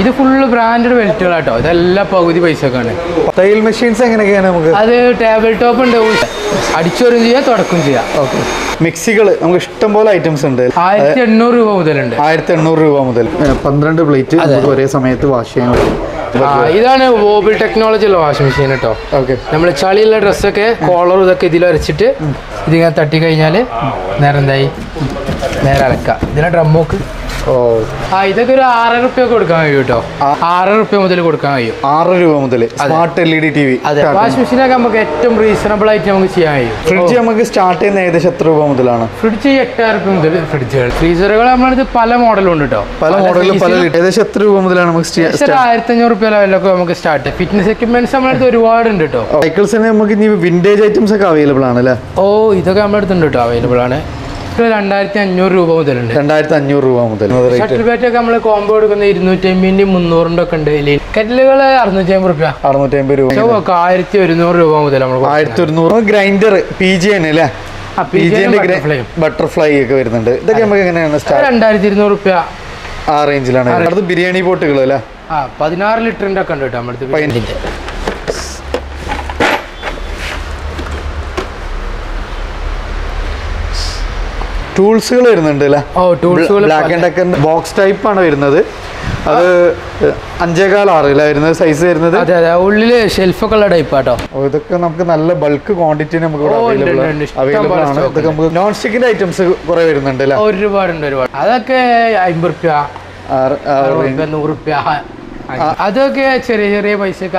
ഇത് full branded ബെൽറ്റുകളാട്ടോ ഇതെല്ലാം പകുതി പൈസക്കാണ്. തയ്യൽ മെഷീൻസ് എങ്ങനെയൊക്കെയാണ് നമുക്ക്? അത് ടേബിൾ ടോപ്പ് ഉണ്ട്. അടിച്ചോറും ചെയ്യാം തുടക്കും ചെയ്യാം. ഓക്കെ. മിക്സികൾ നമുക്ക് ഇഷ്ടം പോലെ ഐറ്റംസ് ഉണ്ട്. ആയിരത്തി എണ്ണൂറ് രൂപ മുതലുണ്ട്. ആയിരത്തി എണ്ണൂറ് രൂപ മുതൽ. പന്ത്രണ്ട് പ്ലേറ്റ് ഒരേ സമയത്ത് വാഷ് ചെയ്യാൻ പറ്റും. ഇതാണ് വോബിൾ ടെക്നോളജി ഉള്ള വാഷിംഗ് മെഷീൻ കേട്ടോ ഓക്കെ. നമ്മൾ ചളിയുള്ള ഡ്രസ്സൊക്കെ കോളർ ഇതൊക്കെ ഇതിൽ അരച്ചിട്ട് ഇതിങ്ങനെ തട്ടി കഴിഞ്ഞാൽ നേരെന്തായി നേരെ അലക്കാം ഇതിനെ ഡ്രമ്മോക്ക് ഓ. ആ ഇതൊക്കെ ഒരു ആറര റുപ്യ കൊടുക്കാൻ കഴിയും കേട്ടോ ആറര റുപ്യ മുതൽ കൊടുക്കാൻ കഴിയും. ആറ് രൂപ മുതൽ smart L E D T V washing മെഷീനൊക്കെ നമുക്ക് ഏറ്റവും റീസണബിൾ ആയിട്ട് നമുക്ക് ചെയ്യാൻ കഴിയും. ഫ്രിഡ്ജ് നമുക്ക് സ്റ്റാർട്ട് ചെയ്യുന്ന ഏകദേശം എത്ര രൂപ മുതലാണ്? ഫ്രിഡ്ജ് എട്ടായിരം റുപ്യ മുതൽ ഫ്രിഡ്ജുകൾ ഫ്രീസറുകൾ നമ്മളടുത്ത് പല മോഡലും ഉണ്ട് കേട്ടോ പല മോഡലും പല ഏകദേശം എത്ര രൂപ മുതലാണ് നമുക്ക് ആയിരത്തി അഞ്ഞൂറ് റുപ്യ ലെവലൊക്കെ നമുക്ക് സ്റ്റാർട്ട് ഫിറ്റ്നസ് എക്യുപ്മെന്റ്സ് നമ്മളടുത്ത് ഒരുപാട് ഉണ്ട് കേട്ടോ സൈക്കിൾസിന് നമുക്ക് ഇനി വിന്റേജ് ഐറ്റംസ് ഒക്കെ അവൈലബിൾ ആണ് അല്ലേ ഓ ഇതൊക്കെ നമ്മളടുത്തുണ്ട് കേട്ടോ അവൈലബിൾ ആണ്. ഇത് രണ്ടായിരത്തി അഞ്ഞൂറ് രൂപ മുതലുണ്ട്. രണ്ടായിരത്തി അഞ്ഞൂറ് രൂപ മുതൽ. ഷട്ടിൽ ബാറ്റ് ഒക്കെ നമ്മൾ കോംബോ എടുക്കുന്ന ഇരുന്നൂറ്റി അമ്പതിന്റെ മുന്നൂറിന്റെ ഒക്കെ ഉണ്ട് കെറ്റിലുകൾ അറുന്നൂറ്റി അമ്പത് രൂപ അറുന്നൂറ്റി അമ്പത് രൂപ ആയിരത്തി ഒരുന്നൂറ് രൂപ മുതൽ നമ്മൾ ആയിരത്തി ഒരുന്നൂറ് ഗ്രൈൻഡർ പി ജി ആണ് അല്ലേ. ബട്ടർഫ്ലൈ ഒക്കെ വരുന്നുണ്ട്. ഇതൊക്കെ നമുക്ക് എങ്ങനെയാണ് രണ്ടായിരത്തി ഇരുന്നൂറ് രൂപ ആ റേഞ്ചിലാണ് അടുത്ത് ബിരിയാണി പോട്ടുകൾ അല്ലേ? ആ പതിനാറ് ലിറ്ററിന്റെ ഒക്കെ ഉണ്ട് കേട്ടോ നമ്മുടെ ടൂൾസുകൾ വരുന്നുണ്ട് അല്ലേ? ഓ ടൂൾസുകൾ ബ്ലാക്ക് ആൻഡ് ഡെക്കറിന്റെ ബോക്സ് ടൈപ്പ് ആണ് വരുന്നത്. അത് അഞ്ചേകാൽ ആറ് വരുന്നത് സൈസ് വരുന്നത്. അതെ അതെ ഉള്ളിൽ ഷെൽഫൊക്കെ ഉള്ള ടൈപ്പ് ആട്ടോ. ഇതൊക്കെ നമുക്ക് നല്ല ബൾക്ക് ക്വാണ്ടിറ്റി നമുക്ക് അവൈലബിൾ ആണ്. ഇതൊക്കെ നമുക്ക് നോൺ സ്റ്റിക്കിന്റെ ഐറ്റംസ് കുറെ വരുന്നുണ്ട് അല്ലേ? ഒരുപാടുണ്ട് ഒരുപാട്. അതൊക്കെ അമ്പത് റുപ്യ ആറ്- അതൊക്കെ ചെറിയ ചെറിയ പൈസക്ക്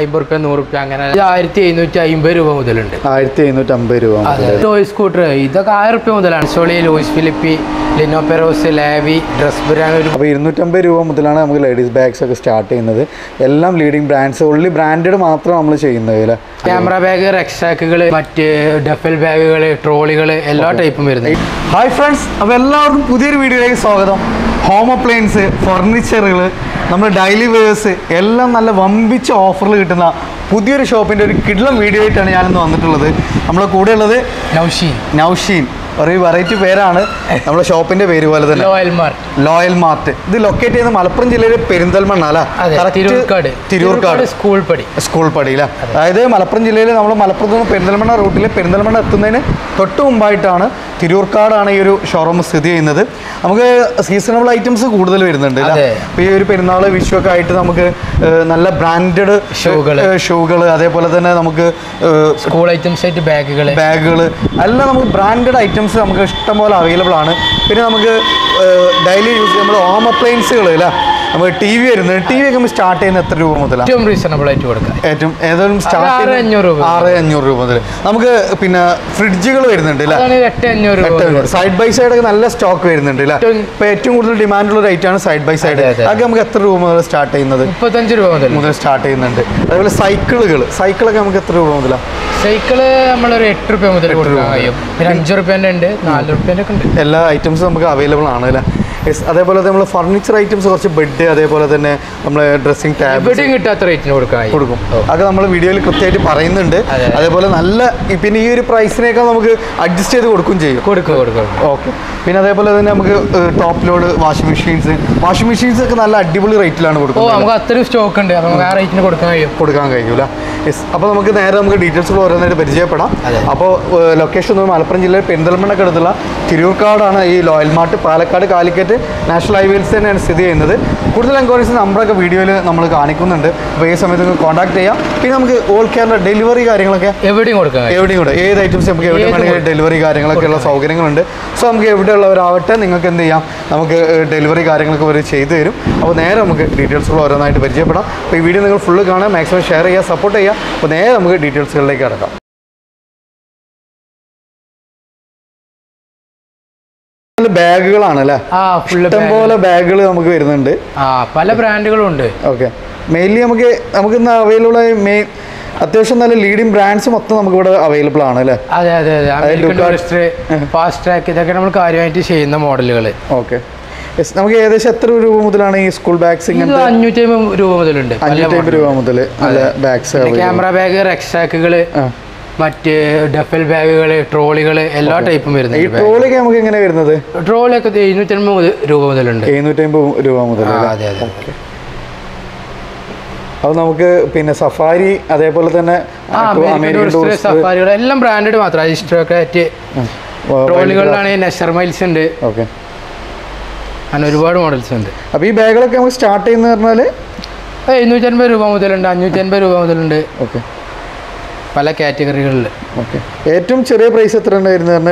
അമ്പത് റുപ്യ നൂറ് റുപ്യ അങ്ങനെ ആയിരത്തി എഴുന്നൂറ്റി അമ്പത് രൂപ മുതലുണ്ട്. ആയിരത്തി എഴുന്നൂറ്റി അമ്പത് രൂപ ടോയ് സ്കൂട്ടർ ഇതൊക്കെ ആയിരം റുപ്യ മുതലാണ്. Solly Louis Philippe Lino Perros Lavie dress brand അപ്പോൾ ഇരുന്നൂറ്റമ്പത് രൂപ മുതലാണ് നമുക്ക് ലേഡീസ് ബാഗ്സ് ഒക്കെ സ്റ്റാർട്ട് ചെയ്യുന്നത്. എല്ലാം ലീഡിങ് ബ്രാൻഡ്സ് ഉള്ളി ബ്രാൻഡഡ് മാത്രം നമ്മൾ ചെയ്യുന്നത് ക്യാമറ ബാഗ് റെക്സാക്കുകൾ മറ്റ് ഡഫൽ ബാഗുകൾ ട്രോളികൾ എല്ലാ ടൈപ്പും വരുന്നത്. ഹായ് ഫ്രണ്ട്സ് അപ്പോൾ എല്ലാവർക്കും പുതിയൊരു വീഡിയോയിലേക്ക് സ്വാഗതം. ഹോം അപ്ലയൻസ് ഫർണിച്ചറുകൾ നമ്മുടെ ഡെയിലി വേഴ്സ് എല്ലാം നല്ല വമ്പിച്ച ഓഫറിൽ കിട്ടുന്ന പുതിയൊരു ഷോപ്പിന്റെ ഒരു കിഡ്ലം വീഡിയോ ആയിട്ടാണ് ഞാനിന്ന് വന്നിട്ടുള്ളത്. നമ്മളെ കൂടെയുള്ളത് നൗഷീൻ. നൗഷീൻ. ഒരു വെറൈറ്റി പേരാണ്. നമ്മുടെ ഷോപ്പിന്റെ പേര് പോലെ തന്നെ. ലോയൽ മാർട്ട് ലോയൽ മാർട്ട് ഇത് ലൊക്കേറ്റ് ചെയ്യുന്നത് മലപ്പുറം ജില്ലയിലെ പെരിന്തൽമണ്ണ അല്ല? തിരൂർക്കാട്. തിരൂർക്കാട്. സ്കൂൾ പടി. സ്കൂൾ പടിയില്ല അതായത് മലപ്പുറം ജില്ലയിൽ നമ്മൾ മലപ്പുറത്ത് നിന്ന് പെരിന്തൽമണ്ണ റൂട്ടിൽ പെരിന്തൽമണ്ണ എത്തുന്നതിന് തൊട്ട് മുമ്പായിട്ടാണ് തിരൂർക്കാടാണ് ഈ ഒരു ഷോറൂം സ്ഥിതി ചെയ്യുന്നത്. നമുക്ക് സീസണബിൾ ഐറ്റംസ് കൂടുതൽ വരുന്നുണ്ട് അപ്പോൾ ഈ ഒരു പെരുന്നാൾ വിഷു ഒക്കെ ആയിട്ട് നമുക്ക് നല്ല ബ്രാൻഡഡ് ഷൂകൾ. ഷൂകൾ അതേപോലെ തന്നെ നമുക്ക് സ്കൂൾ ഐറ്റംസ് ആയിട്ട് ബാഗുകൾ ബാഗുകൾ എല്ലാം നമുക്ക് ബ്രാൻഡഡ് ഐറ്റംസ് നമുക്ക് ഇഷ്ടംപോലെ അവൈലബിൾ ആണ്. പിന്നെ നമുക്ക് ഡെയിലി യൂസ് നമ്മൾ ഹോം അപ്ലയൻസുകൾ അല്ല? നമുക്ക് ടി വി വരുന്നത്. ടി വി ഒക്കെ സ്റ്റാർട്ട് ചെയ്യുന്ന എത്ര രൂപ മുതൽ ഏറ്റവും റീസണബിൾ ആയിട്ട് കൊടുക്കാം. ഏറ്റവും ഏതായാലും സ്റ്റാർട്ട് അഞ്ഞൂറ് രൂപ. ആറ് അഞ്ഞൂറ് രൂപ മുതൽ നമുക്ക് പിന്നെ ഫ്രിഡ്ജുകൾ വരുന്നുണ്ട് എട്ട് അഞ്ഞൂറ് രൂപ സൈഡ് ബൈ സൈഡ് ഒക്കെ നല്ല സ്റ്റോക്ക് വരുന്നുണ്ട് അല്ലേ ഏറ്റവും- കൂടുതൽ ഡിമാൻഡ് ഉള്ള റേറ്റ് ആണ് സൈഡ് ബൈ സൈഡ് അതെ, അതെ. അതൊക്കെ നമുക്ക് എത്ര രൂപ മുതൽ സ്റ്റാർട്ട് ചെയ്യുന്നത്? മുപ്പത്തഞ്ച് രൂപ മുതൽ മുതൽ സ്റ്റാർട്ട് ചെയ്യുന്നുണ്ട്. അതുപോലെ സൈക്കിളുകൾ സൈക്കിളൊക്കെ നമുക്ക് എത്ര രൂപ മുതലാണ് സൈക്കിൾ നമ്മളൊരു എട്ട് റുപ്യ മുതൽ കൊടുക്കാൻ കഴിയും. പിന്നെ അഞ്ച് റുപ്യന്റെ ഉണ്ട് നാല് റുപ്യന്റെ ഒക്കെ ഉണ്ട്. എല്ലാ ഐറ്റംസും നമുക്ക് അവൈലബിൾ ആണ് അല്ലേ അതേപോലെ നമ്മൾ ഫർണിച്ചർ ഐറ്റംസ് കുറച്ച് ബെഡ് അതേപോലെ തന്നെ നമ്മൾ ഡ്രസ്സിംഗ് ടാബ് കിട്ടാത്ത റേറ്റിന് കൊടുക്കാം കൊടുക്കും. അതൊക്കെ നമ്മൾ വീഡിയോയിൽ കൃത്യമായിട്ട് പറയുന്നുണ്ട്. അതേപോലെ നല്ല പിന്നെ ഈ ഒരു പ്രൈസിനേക്കാൾ നമുക്ക് അഡ്ജസ്റ്റ് ചെയ്ത് കൊടുക്കും ചെയ്യും. കൊടുക്കും കൊടുക്കും. ഓക്കെ പിന്നെ അതേപോലെ തന്നെ നമുക്ക് top load washing machines washing machines ഒക്കെ നല്ല അടിപൊളി റേറ്റിലാണ് കൊടുക്കുന്നത്. നമുക്ക് അത്രയും സ്റ്റോക്ക് ഉണ്ട്. നമുക്ക് ആ റേറ്റിന് കൊടുക്കാൻ കഴിയും. കൊടുക്കാൻ കഴിയൂല. യെസ് അപ്പോൾ നമുക്ക് നേരെ നമുക്ക് ഡീറ്റെയിൽസ് ഓരോന്നായിട്ട് പരിചയപ്പെടാം. അപ്പോൾ ലൊക്കേഷൻ ഒന്ന് മലപ്പുറം ജില്ലയിൽ പെരിന്തൽമണ്ണക്ക് അടുത്തുള്ള തിരൂർക്കാടാണ് ഈ Loyal Mart Palakkad Calicut. National highways തന്നെയാണ് സ്ഥിതി ചെയ്യുന്നത്. കൂടുതൽ എൻക്വയറീസ് നമ്പറൊക്കെ വീഡിയോയിൽ നമ്മൾ കാണിക്കുന്നുണ്ട്. അപ്പോൾ ഈ സമയത്ത് നിങ്ങൾക്ക് കോൺടാക്ട് ചെയ്യാം. പിന്നെ നമുക്ക് ഓൾ കേരള ഡെലിവറി കാര്യങ്ങളൊക്കെ എവിടെയും കൊടുക്കാം എവിടെയും കൂടെ ഏത് ഐറ്റംസ് നമുക്ക് എവിടെ വേണമെങ്കിലും ഡെലിവറി കാര്യങ്ങളൊക്കെ ഉള്ള സൗകര്യങ്ങളുണ്ട്. സോ നമുക്ക് എവിടെയുള്ളവരാവട്ടെ നിങ്ങൾക്ക് എന്ത് ചെയ്യാം? നമുക്ക് ഡെലിവറി കാര്യങ്ങളൊക്കെ അവർ ചെയ്തു തരും. അപ്പോൾ നേരെ നമുക്ക് ഡീറ്റെയിൽസുകൾ ഓരോന്നായിട്ട് പരിചയപ്പെടാം. അപ്പോൾ ഈ വീഡിയോ നിങ്ങൾ ഫുള്ള് കാണാം മാക്സിമം ഷെയർ ചെയ്യുക സപ്പോർട്ട് ചെയ്യുക. അപ്പോൾ നേരെ നമുക്ക് ഡീറ്റെയിൽസുകളിലേക്ക് കിടക്കാം. ബാഗുകളാണ് അല്ലേ ഫുള്ള് ബാഗുകൾ നമുക്ക് വരുന്നുണ്ട്. പല ബ്രാൻഡുകളും ഉണ്ട് ഓക്കെ. മെയിൻലി നമുക്ക് നമുക്ക് ഇന്ന് അവൈലബിൾ ആയി മെയിൻ അത്യാവശ്യം നല്ല ലീഡിംഗ് ബ്രാൻഡ്സ് മൊത്തം നമുക്ക് ഇവിടെ അവൈലബിൾ ആണ് അല്ലേ? അതെ അതെ അതെ. ഫാസ്റ്റ് ട്രാക്ക് ഇതൊക്കെ നമ്മൾ കാര്യമായിട്ട് ചെയ്യുന്ന മോഡലുകൾ ഓക്കെ. നമുക്ക് ഏകദേശം എത്ര രൂപ മുതലാണ് ഈ സ്കൂൾ ബാഗ്സ് ഇങ്ങനത്തെ? അഞ്ഞൂറ്റി രൂപ മുതലുണ്ട്. അഞ്ഞൂറ്റി രൂപ മുതൽ നല്ല ബാഗ്സ് ക്യാമറ ബാഗ് റെക്സാക്കുകൾ മറ്റ് ഡഫൽ ബാഗുകൾ ട്രോളികൾ എല്ലാ ടൈപ്പും വരുന്നത് ഈ ട്രോളി ട്രോളിയൊക്കെ നമുക്ക് എങ്ങനെ വരുന്നത്? ട്രോളിയൊക്കെ എഴുന്നൂറ്റമ്പത് രൂപ മുതലുണ്ട്. എഴുന്നൂറ്റമ്പത് രൂപ മുതൽ അതെ അതെ. അത് നമുക്ക് പിന്നെ സഫാരി അതേപോലെ തന്നെ സഫാരികൾ എല്ലാം ബ്രാൻഡഡ് മാത്രം. അരിസ്റ്റോക്രാറ്റ് ട്രോളികളിലാണ് നെഷർ മൈൽസ് ഉണ്ട്. ഓക്കെ. അങ്ങനെ ഒരുപാട് മോഡൽസ് ഉണ്ട്. അപ്പോൾ ഈ ബാഗുകളൊക്കെ നമുക്ക് സ്റ്റാർട്ട് ചെയ്യുന്നത് പറഞ്ഞാൽ എഴുന്നൂറ്റൻപത് രൂപ മുതലുണ്ട് അഞ്ഞൂറ്റൻപത് രൂപ മുതലുണ്ട്. ഓക്കെ. പല കാറ്റഗറികളിൽ ഓക്കെ. ഏറ്റവും ചെറിയ പ്രൈസ് എത്ര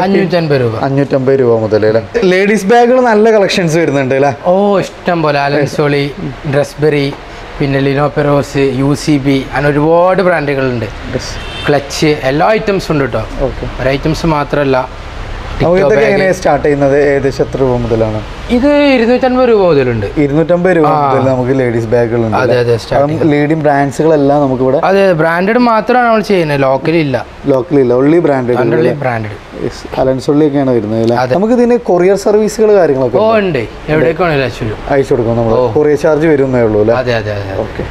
അഞ്ഞൂറ്റമ്പത് രൂപ. അഞ്ഞൂറ്റമ്പത് രൂപ മുതൽ അല്ലേ? ലേഡീസ് ബാഗുകൾ നല്ല കളക്ഷൻസ് വരുന്നുണ്ട് അല്ലേ? ഓ ഇഷ്ടം പോലെ. അലൻസോളി ഡ്രസ്ബെറി പിന്നെ ലിനോപെറോസ് യു സി ബി അങ്ങനെ ഒരുപാട് ബ്രാൻഡുകളുണ്ട് ക്ലച്ച് എല്ലാ ഐറ്റംസും ഉണ്ട് കേട്ടോ ഓക്കെ ഒരു ഐറ്റംസ് മാത്രമല്ല ഇതൊക്കെ. എങ്ങനെയാണ് സ്റ്റാർട്ട് ചെയ്യുന്നത്? ഏകദേശം എത്ര രൂപ മുതലാണ്? ഇത് ഇരുന്നൂറ്റൻപത് രൂപ മുതലുണ്ട്. ഇരുന്നൂറ്റമ്പത് രൂപ മുതൽ നമുക്ക് ലേഡീസ് ബാഗുകളുണ്ട് അതെ അതെ ലീഡിങ് ബ്രാൻഡ്സുകളെല്ലാം നമുക്ക് ഇവിടെ അതെ ബ്രാൻഡഡ് മാത്രമാണ് നമ്മൾ ചെയ്യുന്നത്. ലോക്കൽ ഇല്ല. ഉള്ളി ബ്രാൻഡഡ് കണ്ടുള്ളി ബ്രാൻഡഡ് അലൻസുള്ളിയൊക്കെയാണ് വരുന്നത് അല്ലേ? നമുക്ക് ഇതിന് കൊറിയർ സർവീസുകൾ കാര്യങ്ങളൊക്കെ ഓ ഉണ്ട്? എവിടേക്കാണ് അച്ഛനും അയച്ചു കൊടുക്കും നമ്മൾ കൊറിയർ ചാർജ് വരുന്നേ ഉള്ളൂ അല്ലേ? അതെ അതെ അതെ ഓക്കെ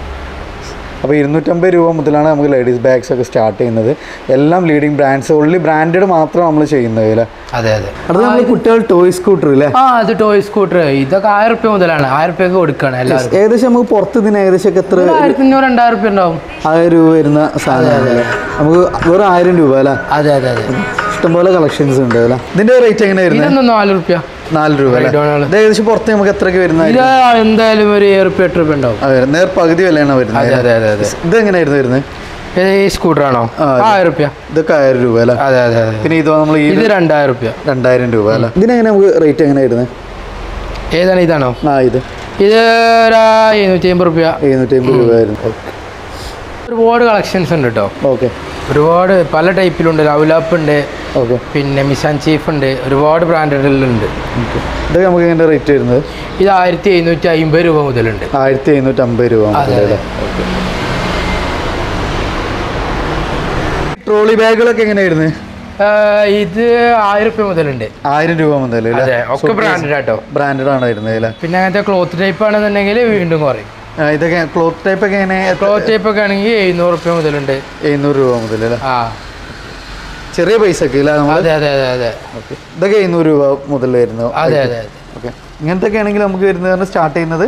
അപ്പോൾ ഇരുന്നൂറ്റമ്പത് രൂപ മുതലാണ് നമുക്ക് ലേഡീസ് ബാഗ്സ് ഒക്കെ സ്റ്റാർട്ട് ചെയ്യുന്നത്. എല്ലാം ലീഡിങ് ബ്രാൻഡ്സ് ഉള്ളി ബ്രാൻഡഡ് മാത്രം നമ്മൾ ചെയ്യുന്നത് അല്ലേ? അതെ അതെ. അടുത്ത നമ്മൾ കുട്ടികൾ ടോയ് സ്കൂട്ടർ അല്ലേ ആ അത് ടോയ് സ്കൂട്ടർ ഇതൊക്കെ ആയിരം റുപ്യ മുതലാണ്. ആയിരം റുപ്യക്ക് കൊടുക്കുകയാണ് എല്ലാവരും ഏകദേശം നമുക്ക് പുറത്ത് ഇതിന് ഏകദേശം ഒക്കെ എത്ര ആയിരത്തി അഞ്ഞൂറ് രണ്ടായിരം റുപ്യ ഉണ്ടാവും ആയിരം രൂപ വരുന്ന സാധനമല്ലേ നമുക്ക് വെറും ആയിരം രൂപ അല്ലേ? അതെ അതെ അതെ. ഇഷ്ടംപോലെ കളക്ഷൻസ് ഉണ്ട് അല്ലേ? ഇതിന്റെ റേറ്റ് എങ്ങനെയായിരുന്നു നാല് റുപ്യ നാല് രൂപ ഏകദേശം പുറത്ത് നമുക്ക് എത്രക്ക് വരുന്നത് എന്തായാലും ഒരു ഏഴ് റുപ്യ എട്ട് രൂപ ഉണ്ടാവും. അതെ നേർ പകുതി വിലയാണ് വരുന്നത്. അതെ അതെ അതെ ഇത് എങ്ങനെയായിരുന്നു വരുന്നത്? ഈ സ്കൂട്ടറാണോ ആണോ. ആയിരം രൂപ ഇതൊക്കെ ആയിരം രൂപ അല്ലേ? അതെ അതെ അതെ. പിന്നെ ഇത് നമ്മൾ ഇത് രണ്ടായിരം രൂപ രണ്ടായിരം രൂപ അല്ലേ? ഇതിനെങ്ങനെ നമുക്ക് റേറ്റ് എങ്ങനെ വരുന്നത് ഏതാണ് ഇതാണോ? ആ ഇത്. ഇത് ഒരു എഴുന്നൂറ്റി അമ്പത് രൂപ എഴുന്നൂറ്റി അമ്പത് രൂപ ആയിരുന്നു ഒരുപാട് കളക്ഷൻസ് ഉണ്ട് കേട്ടോ ഓക്കെ. ഒരുപാട് പല ടൈപ്പിലുണ്ട്. ലവ്ലാപ്പ് ഉണ്ട്. ഓക്കെ. പിന്നെ മിസാൻ ചീഫ് ഉണ്ട്. ഒരുപാട് ബ്രാൻഡുകളിലുണ്ട് ഇത് നമുക്ക് എങ്ങനെ റേറ്റ് വരുന്നത്? ഇത് ആയിരത്തി എഴുന്നൂറ്റി അമ്പത് രൂപ മുതലുണ്ട് ആയിരത്തി എഴുന്നൂറ്റി അമ്പത് രൂപ ഓക്കെ ട്രോളി ബാഗുകളൊക്കെ എങ്ങനെ വരുന്നത്? ഇത് ആയിരം രൂപ മുതലുണ്ട്. ആയിരം രൂപ മുതൽ ഒക്കെ ബ്രാൻഡഡ് ആട്ടോ. ബ്രാൻഡഡ് ആണ് വരുന്നത് പിന്നെ അങ്ങനത്തെ ക്ലോത്ത് ടൈപ്പ് ആണെന്നുണ്ടെങ്കിൽ വീണ്ടും കുറയും. ഇതൊക്കെ ക്ലോത്ത് ടൈപ്പ് ഒക്കെ എങ്ങനെ? ക്ലോത്ത് ടൈപ്പ് ഒക്കെ ആണെങ്കിൽ എഴുന്നൂറ് റുപ്യ മുതലുണ്ട്. എഴുന്നൂറ് രൂപ മുതൽ അല്ലേ? ആ. ചെറിയ പൈസ ഒക്കെ ഇല്ല നമ്മൾ അതെ അതെ അതെ അതെ. ഓക്കെ ഇതൊക്കെ എഴുന്നൂറ് രൂപ മുതൽ വരുന്നു അതെ അതെ അതെ. ഓക്കെ ഇങ്ങനത്തെ ഒക്കെ ആണെങ്കിൽ നമുക്ക് വരുന്നത് സ്റ്റാർട്ട് ചെയ്യുന്നത്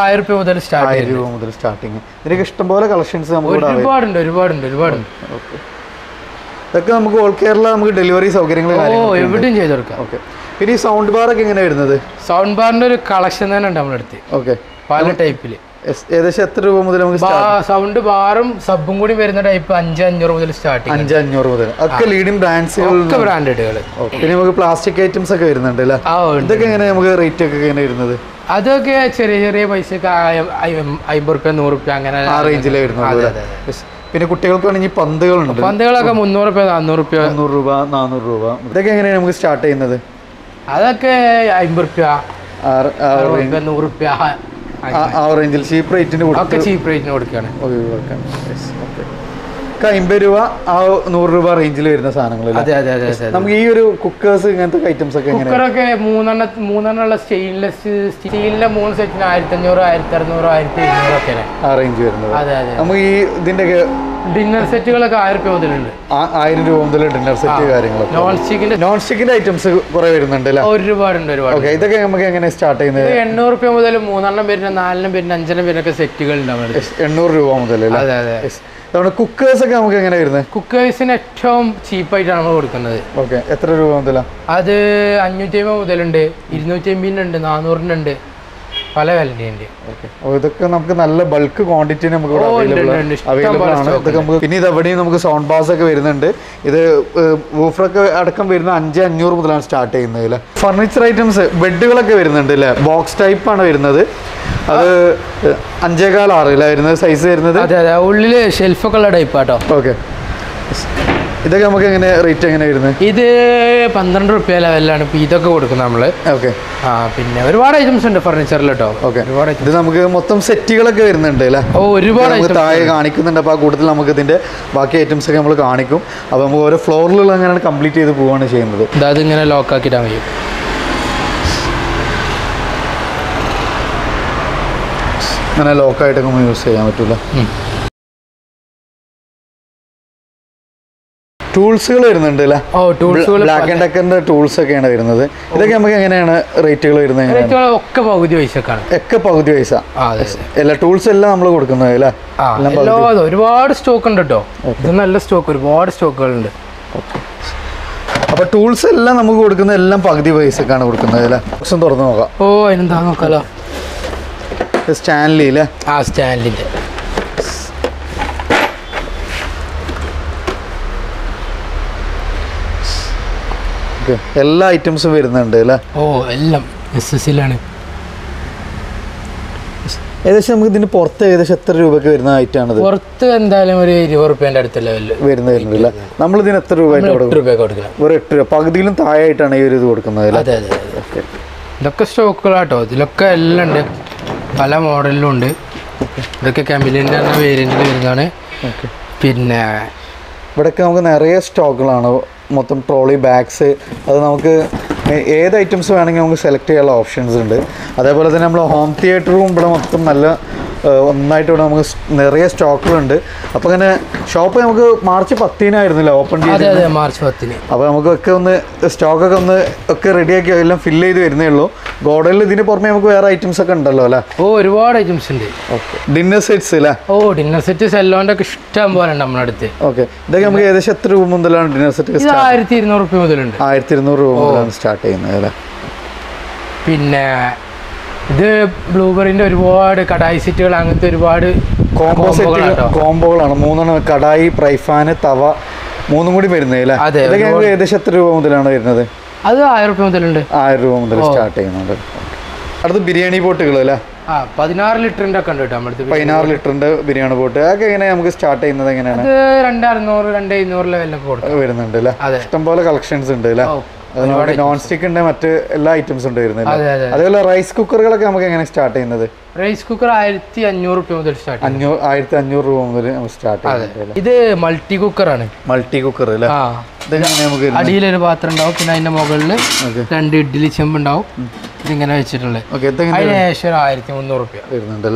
ആയിരം രൂപ മുതൽ സ്റ്റാർട്ട് ആയിരം രൂപ മുതൽ സ്റ്റാർട്ടിങ് ഇതിനൊക്കെ ഇഷ്ടംപോലെ കളക്ഷൻസ് നമുക്ക് ഒരുപാടുണ്ട് ഒരുപാടുണ്ട് ഒരുപാടുണ്ട്. ഓക്കെ ഇതൊക്കെ നമുക്ക് ഓൾ കേരള നമുക്ക് ഡെലിവറി സൗകര്യങ്ങൾ എവിടെയും ചെയ്ത് കൊടുക്കാം. ഓക്കെ പിന്നെ ഈ സൗണ്ട് ബാർ ഒക്കെ എങ്ങനെ വരുന്നത്? സൗണ്ട് ബാറിന്റെ ഒരു കളക്ഷൻ തന്നെ ഉണ്ട് നമ്മുടെ അടുത്ത്. ഓക്കെ പല ടൈപ്പിൽ ഏകദേശം എത്ര രൂപ മുതൽ നമുക്ക് സൗണ്ട് ബാറും സബും കൂടി വരുന്ന ടൈപ്പ് അഞ്ച് അഞ്ഞൂറ് മുതൽ സ്റ്റാർട്ട് അഞ്ച് അഞ്ഞൂറ് മുതൽ. ഒക്കെ ലീഡിങ് ബ്രാൻഡ്സുകൾ ഒക്കെ ബ്രാൻഡഡുകൾ പിന്നെ നമുക്ക് പ്ലാസ്റ്റിക് ഐറ്റംസ് ഒക്കെ വരുന്നുണ്ട് അല്ലേ? ഇതൊക്കെ എങ്ങനെ നമുക്ക് റേറ്റ് ഒക്കെ എങ്ങനെ വരുന്നത്? അതൊക്കെ ചെറിയ ചെറിയ പൈസക്ക് അമ്പത് റുപ്യ നൂറ് റുപ്യ അങ്ങനെ ആ റേഞ്ചിലേ വരുന്നത് പിന്നെ കുട്ടികൾക്ക് വേണമെങ്കിൽ പന്തുകളുണ്ട്. പന്തുകളൊക്കെ മുന്നൂറ് റുപ്യ നാന്നൂറ് റുപ്യ. മുന്നൂറ് രൂപ നാനൂറ് രൂപ. ഇതൊക്കെ എങ്ങനെയാണ് നമുക്ക് സ്റ്റാർട്ട് ചെയ്യുന്നത്? അതൊക്കെ അമ്പത് റുപ്യ നൂറ് റുപ്യ. ആ- റേഞ്ചിൽ ചീപ്പ് റേറ്റിന് ഒക്കെ ചീപ്പ് റേറ്റിന് കൊടുക്കുകയാണ്. ഒക്കെ അമ്പത് രൂപ ആ നൂറ് രൂപ റേഞ്ചിൽ വരുന്ന സാധനങ്ങൾ നമുക്ക് ഈ ഒരു കുക്കേഴ്സ് ഇങ്ങനത്തെ ഐറ്റംസ് ഒക്കെ കുക്കറൊക്കെ മൂന്നെണ്ണ മൂന്നെണ്ണമുള്ള സ്റ്റെയിൻലെസ് സ്റ്റീലിന്റെ മൂന്ന് സെറ്റിന് ആയിരത്തി അഞ്ഞൂറ് ആയിരത്തി അറുന്നൂറ് ആയിരത്തി എഴുന്നൂറ് ഒക്കെ ആ റേഞ്ച് വരുന്നത് നമുക്ക് ഈ ഇതിന്റെ ഡിന്നർ സെറ്റുകളൊക്കെ ആയിരം രൂപ മുതലുണ്ട്. ആയിരം രൂപ മുതൽ ഡിന്നർ സെറ്റ് കാര്യങ്ങളൊക്കെ. നോൺ സ്റ്റിക്കിന്റെ നോൺ സ്റ്റിക്കിന്റെ ഐറ്റംസ് കുറെ വരുന്നുണ്ട് ഒരുപാട് ഒരുപാടുണ്ട് ഒരുപാട് ഇതൊക്കെ നമുക്ക് എങ്ങനെ സ്റ്റാർട്ട് ചെയ്യുന്നത്? എണ്ണൂറ് രൂപ മുതൽ മൂന്നെണ്ണം വരുന്ന നാലെണ്ണം വരുന്ന അഞ്ചെണ്ണം പേരിനൊക്കെ സെറ്റുകൾ ഉണ്ട് നമ്മുടെ അടുത്ത്. എണ്ണൂറ് രൂപ മുതൽ അതെ അതെ. നമ്മുടെ കുക്കേഴ്സ് ഒക്കെ നമുക്ക് എങ്ങനെ വരുന്നത്? കുക്കേഴ്സിന് ഏറ്റവും ചീപ്പായിട്ടാണ് നമ്മൾ കൊടുക്കുന്നത്. ഓക്കെ എത്ര രൂപ മുതലാണ് അത് അഞ്ഞൂറ്റി അമ്പത് മുതലുണ്ട് ഇരുന്നൂറ്റി അമ്പതിനുണ്ട് നാനൂറിനുണ്ട് പല ഓക്കെ. ഇതൊക്കെ നമുക്ക് നല്ല ബൾക്ക് ക്വാണ്ടിറ്റി നമുക്ക് ഇവിടെ അവൈലബിൾ ആണ്. ഇതൊക്കെ നമുക്ക് പിന്നെ ഇത് എവിടെയും നമുക്ക് സൗണ്ട് ബാസ് ഒക്കെ വരുന്നുണ്ട്. ഇത് വൂഫറൊക്കെ അടക്കം വരുന്ന അഞ്ച് അഞ്ഞൂറ് മുതലാണ് സ്റ്റാർട്ട് ചെയ്യുന്നത് അല്ലേ ഫർണിച്ചർ ഐറ്റംസ് ബെഡുകളൊക്കെ വരുന്നുണ്ട് അല്ലേ ബോക്സ് ടൈപ്പ് ആണ് വരുന്നത്. അത് അഞ്ചേകാൽ ആറ് അല്ലേ വരുന്നത്? സൈസ് വരുന്നത്? അതെ അതെ. ഉള്ളിൽ ഷെൽഫൊക്കെ ഉള്ള ടൈപ്പ് ആട്ടോ. ഓക്കെ ഇതൊക്കെ നമുക്ക് എങ്ങനെ റേറ്റ് എങ്ങനെ വരുന്നത് ഇത് പന്ത്രണ്ട് റുപ്യ ലെവലിലാണ് ഇപ്പൊ ഇതൊക്കെ കൊടുക്കുന്നത് നമ്മൾ ഓക്കെ ആ പിന്നെ ഒരുപാട് ഐറ്റംസ് ഉണ്ട് ഫർണിച്ചറിൽ കേട്ടോ ഓക്കെ ഒരുപാട് ഇത് നമുക്ക് മൊത്തം സെറ്റുകളൊക്കെ വരുന്നുണ്ട് അല്ലേ? ഓ ഒരുപാട് താഴെ കാണിക്കുന്നുണ്ട്. അപ്പോൾ ആ കൂട്ടത്തിൽ നമുക്ക് ഇതിന്റെ ബാക്കി ഐറ്റംസ് ഒക്കെ നമ്മൾ കാണിക്കും. അപ്പോൾ നമുക്ക് ഓരോ ഫ്ലോറിലുള്ള അങ്ങനെയാണ് കംപ്ലീറ്റ് ചെയ്ത് പോവാണ് ചെയ്യുന്നത്. അതായത് ഇങ്ങനെ ലോക്ക് ആക്കിയിട്ടാ മതി. അങ്ങനെ ലോക്കായിട്ടൊക്കെ നമുക്ക് യൂസ് ചെയ്യാൻ പറ്റില്ല ടൂൾസുകൾ വരുന്നുണ്ട് അല്ലേ? ഓ ടൂൾസുകൾ ബ്ലാക്ക് ആൻഡ് ഡക്കറിന്റെ ടൂൾസ് ഒക്കെയാണ് വരുന്നത്. ഇതൊക്കെ നമുക്ക് എങ്ങനെയാണ് റേറ്റുകൾ വരുന്നത് ഒക്കെ പകുതി പൈസക്കാണ്. ഒക്കെ പകുതി പൈസ. എല്ലാ ടൂൾസ് എല്ലാം നമ്മൾ കൊടുക്കുന്നത് അല്ലേ? ഒരുപാട് സ്റ്റോക്ക് ഉണ്ട് കേട്ടോ. ഇത് നല്ല സ്റ്റോക്ക് ഒരുപാട് സ്റ്റോക്കുകളുണ്ട്. അപ്പൊ ടൂൾസ് എല്ലാം നമുക്ക് കൊടുക്കുന്ന എല്ലാം പകുതി പൈസക്കാണ് കൊടുക്കുന്നത് അല്ലേ? തുറന്നു നോക്കാം. ഓ അതിനെന്താ നോക്കാലോ. സ്റ്റാൻലി അല്ലേ ആ സ്റ്റാൻഡിന്റെ എല്ലാ ഐറ്റംസും വരുന്നുണ്ട് അല്ലേ? ഓ എല്ലാം. എസ് എസ് സിയിലാണ് ഏകദേശം നമുക്ക് ഇതിന് പുറത്ത് ഏകദേശം എത്ര രൂപയ്ക്ക് വരുന്ന ഐറ്റം ആണിത്? പുറത്ത് എന്തായാലും ഒരു ഇരുപത് റുപ്യന്റെ അടുത്ത ലെവലിൽ വരുന്ന വരുന്നില്ല നമ്മൾ ഇതിന് എത്ര രൂപ കൊടുക്കും ഒരു എട്ട് രൂപ. പകുതിയിലും താഴെയായിട്ടാണ് ഈ ഒരു ഇത് കൊടുക്കുന്നത് അതെ അതെ ഓക്കെ. ഇതൊക്കെ സ്റ്റോക്കുകളാട്ടോ. ഇതിലൊക്കെ എല്ലാം ഉണ്ട്. പല മോഡലിലും ഉണ്ട്. ഇതൊക്കെ കമ്പനീന്റെ തന്നെ വേരിയന്റിൽ വരുന്നതാണ്. പിന്നെ ഇവിടെയൊക്കെ നമുക്ക് നിറയെ സ്റ്റോക്കുകളാണ് മൊത്തം ട്രോളി ബാഗ്സ് അത് നമുക്ക് ഏത് ഐറ്റംസ് വേണമെങ്കിൽ നമുക്ക് സെലക്ട് ചെയ്യാനുള്ള ഓപ്ഷൻസ് ഉണ്ട്. അതേപോലെ തന്നെ നമ്മൾ ഹോം തിയേറ്ററും ഇവിടെ മൊത്തം നല്ല ഒന്നായിട്ട് ഇവിടെ നമുക്ക് നിറയെ സ്റ്റോക്കുകളുണ്ട്. അപ്പോൾ അങ്ങനെ ഷോപ്പ് നമുക്ക് മാർച്ച് പത്തിനായിരുന്നല്ലോ ഓപ്പൺ ചെയ്ത് മാർച്ച് പത്തിന്. അപ്പോൾ നമുക്കൊക്കെ ഒന്ന് സ്റ്റോക്കൊക്കെ ഒന്ന് ഒക്കെ റെഡിയാക്കി എല്ലാം ഫില്ല് ചെയ്ത് വരുന്നേ ഉള്ളൂ. ഗോഡനിൽ ഇതിന് പുറമെ നമുക്ക് വേറെ ഐറ്റംസ് ഒക്കെ ഉണ്ടല്ലോ അല്ലേ? ഓ ഒരുപാട് ഐറ്റംസ് ഉണ്ട്. ഓക്കെ. ഡിന്നർ സെറ്റ്സ് അല്ലേ? ഓ ഡിന്നർ സെറ്റ് സെല്ലോന്റെ ഒക്കെ ഇഷ്ടം പോലെ ഉണ്ട് നമ്മുടെ അടുത്ത്. ഓക്കെ. ഇതൊക്കെ നമുക്ക് ഏകദേശം എത്ര രൂപ മുതലാണ് ഡിന്നർ സെറ്റ് ആയിരത്തി ഇരുന്നൂറ് രൂപ മുതലുണ്ട്. ആയിരത്തി ഇരുന്നൂറ് രൂപ മുതലാണ് സ്റ്റാർട്ട് ചെയ്യുന്നത് അല്ലേ? പിന്നെ ഇത് ബ്ലൂബെറിന്റെ ഒരുപാട് കടായി സെറ്റുകൾ അങ്ങനത്തെ ഒരുപാട് കോംബോ സെറ്റുകൾ കോംബോകളാണ് മൂന്നെണ്ണം കടായി പ്രൈഫാന് തവ മൂന്നും കൂടി വരുന്നത് അല്ലേ? അതൊക്കെ ഏകദേശം എത്ര രൂപ മുതലാണ് വരുന്നത്? അത് ആയിരം രൂപ മുതലുണ്ട്. ആയിരം രൂപ മുതൽ സ്റ്റാർട്ട് ചെയ്യുന്നുണ്ട്. അടുത്ത് ബിരിയാണി ബോട്ടുകൾ അല്ലേ? പതിനാറ് ലിറ്ററിന്റെ ഒക്കെ ഉണ്ട് കേട്ടോ നമ്മുടെ പതിനാറ് ലിറ്ററിന്റെ ബിരിയാണി ബോട്ട്. അതൊക്കെ എങ്ങനെ നമുക്ക് സ്റ്റാർട്ട് ചെയ്യുന്നത് എങ്ങനെയാണ്? രണ്ടായിരുന്നൂറ് രണ്ട് ഇരുന്നൂറ് ലെവലിലൊക്കെ കൊടുക്കും വരുന്നുണ്ട് അല്ലേ. ഇഷ്ടംപോലെ കളക്ഷൻസ് ഉണ്ട് അല്ലേ? ഓ, നോൺ സ്റ്റിക്ക് ഉണ്ട് മറ്റ് എല്ലാ ഐറ്റംസും ഉണ്ട് വരുന്നത് അതെ അതെ. അതേപോലെ റൈസ് കുക്കറുകളൊക്കെ നമുക്ക് എങ്ങനെ സ്റ്റാർട്ട് ചെയ്യുന്നത്? റൈസ് കുക്കർ ആയിരത്തി അഞ്ഞൂറ് രൂപ മുതൽ സ്റ്റാർട്ട് അഞ്ഞൂറ് ആയിരത്തി അഞ്ഞൂറ് രൂപ മുതൽ നമുക്ക് സ്റ്റാർട്ട് ചെയ്യുന്നുണ്ട് ഇത് മൾട്ടി കുക്കറാണ് മൾട്ടി കുക്കർ അല്ലേ? ആ. ഇതൊക്കെ എങ്ങനെ നമുക്ക് അടിയിലൊരു പാത്രം ഉണ്ടാവും പിന്നെ അതിന്റെ മുകളിൽ രണ്ട് ഇഡ്ഡലി ചെമ്പ് ഉണ്ടാവും. ഇതിങ്ങനെ വെച്ചിട്ടുള്ളത്. ഓക്കെ ഇതെങ്ങനെ അതിന് ശേഷം ഒരു ആയിരത്തി മുന്നൂറ് രൂപ വരുന്നുണ്ട്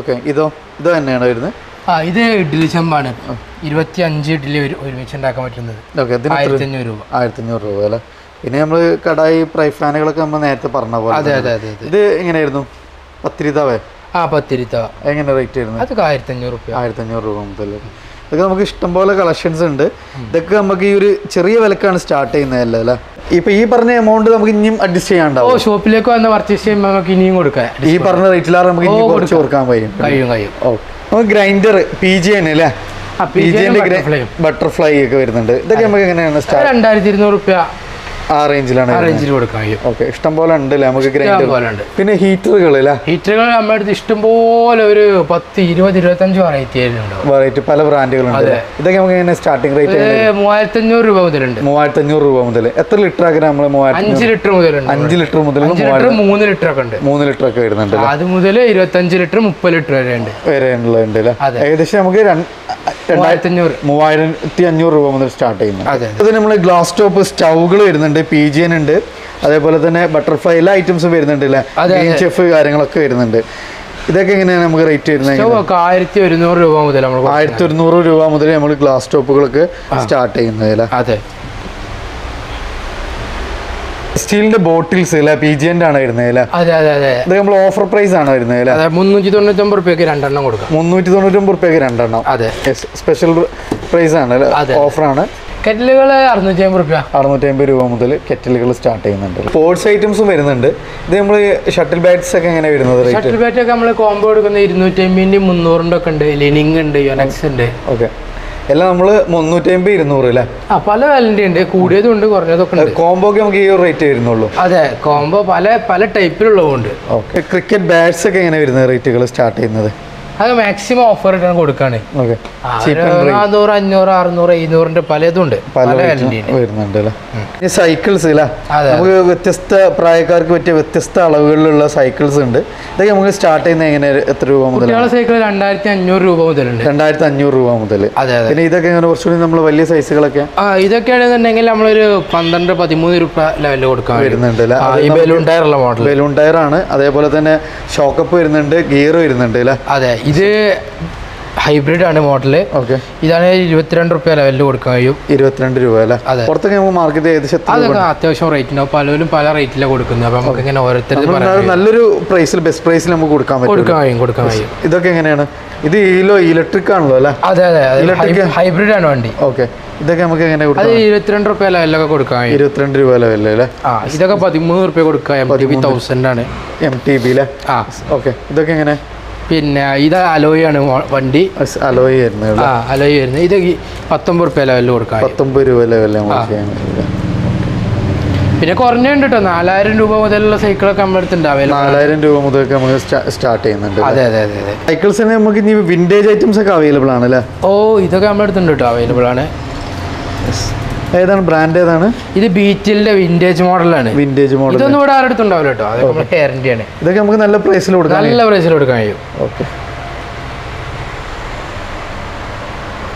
ഓക്കെ ഇതോ ഇതോ തന്നെയാണ് വരുന്നത്? ആ ഇത് ഇഡ്ഡലി ചെമ്പാണ്. ഇരുപത്തി അഞ്ച് ഇഡ്ഡലി ഒരു ഒരുമിച്ച് ഉണ്ടാക്കാൻ പറ്റുന്നത്. ആയിരത്തി അഞ്ഞൂറ് രൂപ. ആയിരത്തി അഞ്ഞൂറ് രൂപ അല്ലേ? പിന്നെ നമ്മൾ കടായി ഫ്രൈ ഫാനുകളൊക്കെ നമ്മൾ നേരത്തെ പറഞ്ഞ പോലെ അതെ അതെ അതെ ഇത് എങ്ങനെയായിരുന്നു? പത്തിരിത്താവേ തവേ ആ പത്തിരിത്താവ എങ്ങനെ റേറ്റ് ആയിരുന്നു? അതൊക്കെ ആയിരത്തി അഞ്ഞൂറ് റുപ്യ. ആയിരത്തി അഞ്ഞൂറ് രൂപ മുതൽ ഇതൊക്കെ നമുക്ക് ഇഷ്ടംപോലെ കളക്ഷൻസ് ഉണ്ട്. ഇതൊക്കെ നമുക്ക് ഈ ഒരു ചെറിയ വിലക്കാണ് സ്റ്റാർട്ട് ചെയ്യുന്നതല്ലേ അല്ലേ? ഇപ്പൊ ഈ പറഞ്ഞ എമൗണ്ട് നമുക്ക് ഇനിയും അഡ്ജസ്റ്റ് ഓ ചെയ്യാണ്ടാവും ഷോപ്പിലേക്ക് വന്ന പർച്ചേസ് ചെയ്യുമ്പോൾ നമുക്ക് ഇനിയും കൊടുക്കാം. ഈ പറഞ്ഞ റേറ്റിലാറ് നമുക്ക് ഇനിയും കുറച്ച് കൊടുക്കാൻ കഴിയും. കഴിയും കഴിയും. ഓ നമുക്ക് ഗ്രൈൻഡർ പി ജി തന്നെ അല്ലേ? പി ജിന്റെ ബട്ടർഫ്ലൈ ഒക്കെ വരുന്നുണ്ട്. ഇതൊക്കെ നമുക്ക് എങ്ങനെയാണ് സ്റ്റാർട്ട് രണ്ടായിരത്തി ഇരുന്നൂറ് റുപ്യ. ആ റേഞ്ചിലാണ് ആ റേഞ്ചിൽ കൊടുക്കാൻ കഴിയും ഓക്കെ ഇഷ്ടം പോലെ ഉണ്ട് അല്ലേ നമുക്ക് ഇഷ്ടം ഗ്രൈൻഡർ പോലെ ഉണ്ട്. പിന്നെ ഹീറ്ററുകൾ ഹീറ്ററുകൾ നമ്മുടെ അടുത്ത് ഇഷ്ടംപോലെ ഒരു പത്ത് ഇരുപത് ഇരുപത്തഞ്ച് വെറൈറ്റി വെറൈറ്റി പല ബ്രാൻഡുകളുണ്ട് ഇതൊക്കെ നമുക്ക് എങ്ങനെ സ്റ്റാർട്ടിംഗ് റേറ്റ് മൂവായിരത്തി അഞ്ഞൂറ് രൂപ മുതലുണ്ട്. മൂവായിരത്തി അഞ്ഞൂറ് രൂപ മുതൽ. എത്ര ലിറ്റർ ആക്കി നമ്മൾ അഞ്ച് ലിറ്റർ മുതൽ അഞ്ച് ലിറ്റർ മുതൽ മൂന്ന് ലിറ്റർ ഒക്കെ ഉണ്ട്. മൂന്ന് ലിറ്റർ ഒക്കെ വരുന്നുണ്ട് അത് മുതൽ ഇരുപത്തഞ്ച് ലിറ്റർ മുപ്പത് ലിറ്റർ വരെ ഉണ്ട്. വരെ. ഏകദേശം നമുക്ക് മൂവായിരത്തി അഞ്ഞൂറ് രൂപ മുതൽ സ്റ്റാർട്ട് ചെയ്യുന്നത് അതെ നമ്മൾ ഗ്ലാസ് ടോപ്പ് സ്റ്റൗകൾ വരുന്നുണ്ട് പി ജി എൻ ഉണ്ട്. അതേപോലെ തന്നെ ബട്ടർഫ്ലൈ എല്ലാ ഐറ്റംസും വരുന്നുണ്ട് അല്ലേ ചെഫ് കാര്യങ്ങളൊക്കെ വരുന്നുണ്ട്. ഇതൊക്കെ എങ്ങനെയാണ് നമുക്ക് റേറ്റ് വരുന്നത് ആയിരത്തി ഒരുന്നൂറ് രൂപ മുതൽ. ആയിരത്തി ഒരുന്നൂറ് രൂപ മുതൽ നമ്മൾ ഗ്ലാസ് ടോപ്പുകളൊക്കെ സ്റ്റാർട്ട് ചെയ്യുന്നത് അല്ലേ അതെ. സ്റ്റീലിന്റെ ബോട്ടിൽസ് അല്ലേ? പി ജി എന്റെ ആണ് വരുന്നത് അതെ അതെ അതെ. ഇത് നമ്മൾ ഓഫർ പ്രൈസ് ആണ് വരുന്നത് അതെ മുന്നൂറ്റി തൊണ്ണൂറ്റൊമ്പത് റുപ്യക്ക് രണ്ടെണ്ണം കൊടുക്കാം. മുന്നൂറ്റി തൊണ്ണൂറ്റൊമ്പത് റുപ്യക്ക് രണ്ടെണ്ണം. അതെ. സ്പെഷ്യൽ പ്രൈസ് ആണ് അല്ലേ? ഓഫർ ഓഫറാണ് കെറ്റിലുകൾ അറുന്നൂറ്റി അമ്പത് റുപ്യ അറുന്നൂറ്റി അമ്പത് രൂപ മുതൽ കെറ്റിലുകൾ സ്റ്റാർട്ട് ചെയ്യുന്നുണ്ട് സ്പോർട്സ് ഐറ്റംസും വരുന്നുണ്ട്. ഇത് നമ്മൾ ഷട്ടിൽ ബാറ്റ്സ് ഒക്കെ എങ്ങനെ വരുന്നത് ഷട്ടിൽ ബാറ്റ് ഒക്കെ നമ്മൾ കോംബോ എടുക്കുന്ന ഇരുന്നൂറ്റി അമ്പതിന്റെയും മുന്നൂറിന്റെ ഒക്കെ ഉണ്ട്. ലിനിങ് ഉണ്ട് യൊനക്സ് ഉണ്ട്. ഓക്കെ എല്ലാം നമ്മൾ മുന്നൂറ്റി അമ്പത് ഇരുന്നൂറ് അല്ലേ? ആ പല വിലന്റെ ഉണ്ട്. കൂടിയതും ഉണ്ട് കുറഞ്ഞതൊക്കെ ഉണ്ട്. കോംബോക്ക് നമുക്ക് ഈ ഒരു റേറ്റ് വരുന്നുള്ളൂ. അതെ കോംബോ പല പല ടൈപ്പിലുള്ളതുണ്ട് ഓക്കെ ക്രിക്കറ്റ് ബാറ്റ്സ് ഒക്കെ എങ്ങനെ വരുന്നത് റേറ്റുകൾ സ്റ്റാർട്ട് ചെയ്യുന്നത്? അത് മാക്സിമം ഓഫർ ഇട്ടാണ് കൊടുക്കാണ്. നാനൂറ് അഞ്ഞൂറ് അറുന്നൂറ് എഴുന്നൂറിന്റെ പലതും ഉണ്ട് വരുന്നുണ്ട് സൈക്കിൾസ് നമുക്ക് വ്യത്യസ്ത പ്രായക്കാർക്ക് പറ്റിയ വ്യത്യസ്ത അളവുകളിലുള്ള സൈക്കിൾസ് ഉണ്ട്. ഇതൊക്കെ നമുക്ക് സ്റ്റാർട്ട് ചെയ്യുന്ന എങ്ങനെ? എത്ര രൂപ മുതൽ? സൈക്കിൾ രണ്ടായിരത്തി അഞ്ഞൂറ് രൂപ മുതലുണ്ട് രണ്ടായിരത്തി അഞ്ഞൂറ് രൂപ മുതൽ. അതെ പിന്നെ ഇതൊക്കെ ഇങ്ങനെ കുറച്ചുകൂടി നമ്മൾ വലിയ സൈസുകളൊക്കെ ആ ഇതൊക്കെ ഇതൊക്കെയാണെന്നുണ്ടെങ്കിൽ നമ്മളൊരു പന്ത്രണ്ട് പതിമൂന്ന് രൂപ ലെവലിൽ കൊടുക്കാൻ വരുന്നുണ്ട് അല്ലേ? ടയർ ഉള്ള മോഡൽ ബലൂൺ ടയർ ആണ്. അതേപോലെ തന്നെ ഷോക്കപ്പ് വരുന്നുണ്ട് ഗിയർ വരുന്നുണ്ട് അല്ലേ? അതെ ഇത് ഹൈബ്രിഡ് ആണ് മോഡൽ ഓക്കെ ഇതാണ് ഇരുപത്തിരണ്ട് റുപ്യ ലെവലിൽ കൊടുക്കാൻ കഴിയും. ഇരുപത്തിരണ്ട് രൂപ അല്ലേ? അതെ. പുറത്തൊക്കെ നമുക്ക് മാർക്കറ്റ് ഏകദേശം അതൊക്കെ അത്യാവശ്യം റേറ്റ് ഉണ്ടാവും പലരും പല റേറ്റിലാണ് കൊടുക്കുന്നത്. അപ്പം നമുക്ക് ഇങ്ങനെ ഓരോരുത്തർ നല്ലൊരു പ്രൈസിൽ ബെസ്റ്റ് പ്രൈസിൽ നമുക്ക് കൊടുക്കാൻ പറ്റും. കൊടുക്കാൻ കഴിയും കൊടുക്കാൻ കഴിയും. ഇതൊക്കെ എങ്ങനെയാണ്? ഇത് ഈലോ ഇലക്ട്രിക് ആണല്ലോ അല്ലേ? അതെ അതെ ഇലക്ട്രിക് ഹൈബ്രിഡ് ആണ്. വണ്ടി. ഓക്കെ ഇതൊക്കെ നമുക്ക് എങ്ങനെ അത് കൊടുക്കാം ഇരുപത്തിരണ്ട് റുപ്യ ലെവലിലൊക്കെ കൊടുക്കാൻ കഴിയും. ഇരുപത്തിരണ്ട് രൂപ ലെവലിൽ അല്ലേ? ആ ഇതൊക്കെ പതിമൂന്ന് റുപ്യ കൊടുക്കാം എം ടി ബി തൗസൻഡ് ആണ്. എം ടി ബി അല്ലേ ആ. ഓക്കെ ഇതൊക്കെ എങ്ങനെ? പിന്നെ ഇത് അലോയ് ആണ് വണ്ടി. അലോയ് വരുന്നത് ആ അലോയ് വരുന്നത്. ഇത് പത്തൊമ്പത് റുപ്യ ലെവലിൽ കൊടുക്കാം പത്തൊമ്പത് രൂപ ലെവലിൽ പിന്നെ കുറഞ്ഞുണ്ട് കേട്ടോ നാലായിരം രൂപ മുതലുള്ള സൈക്കിളൊക്കെ നമ്മുടെ അടുത്ത് ഉണ്ടാവില്ല. നാലായിരം രൂപ മുതലൊക്കെ നമുക്ക് സ്റ്റാർട്ട് ചെയ്യുന്നുണ്ട് അതെ അതെ അതെ അതെ. സൈക്കിൾസിന് നമുക്ക് ഇനി വിന്റേജ് ഐറ്റംസ് ഒക്കെ അവൈലബിൾ ആണ് അല്ലേ ഓ ഇതൊക്കെ നമ്മുടെ അടുത്തുണ്ട് കേട്ടോ അവൈലബിൾ ആണ്. ഏതാണ് ബ്രാൻഡ് ഏതാണ്? ഇത് ബീറ്റിലിന്റെ വിന്റേജ് മോഡലാണ് വിന്റേജ് മോഡൽ ഇതൊന്നും ഇവിടെ ആരുടെ ഉണ്ടാവില്ല കേട്ടോ. അതൊക്കെ ഗ്യാരണ്ടി ആണ്. ഇതൊക്കെ നമുക്ക് നല്ല പ്രൈസിൽ കൊടുക്കാം നല്ല പ്രൈസിൽ കൊടുക്കാൻ കഴിയും. ഓക്കെ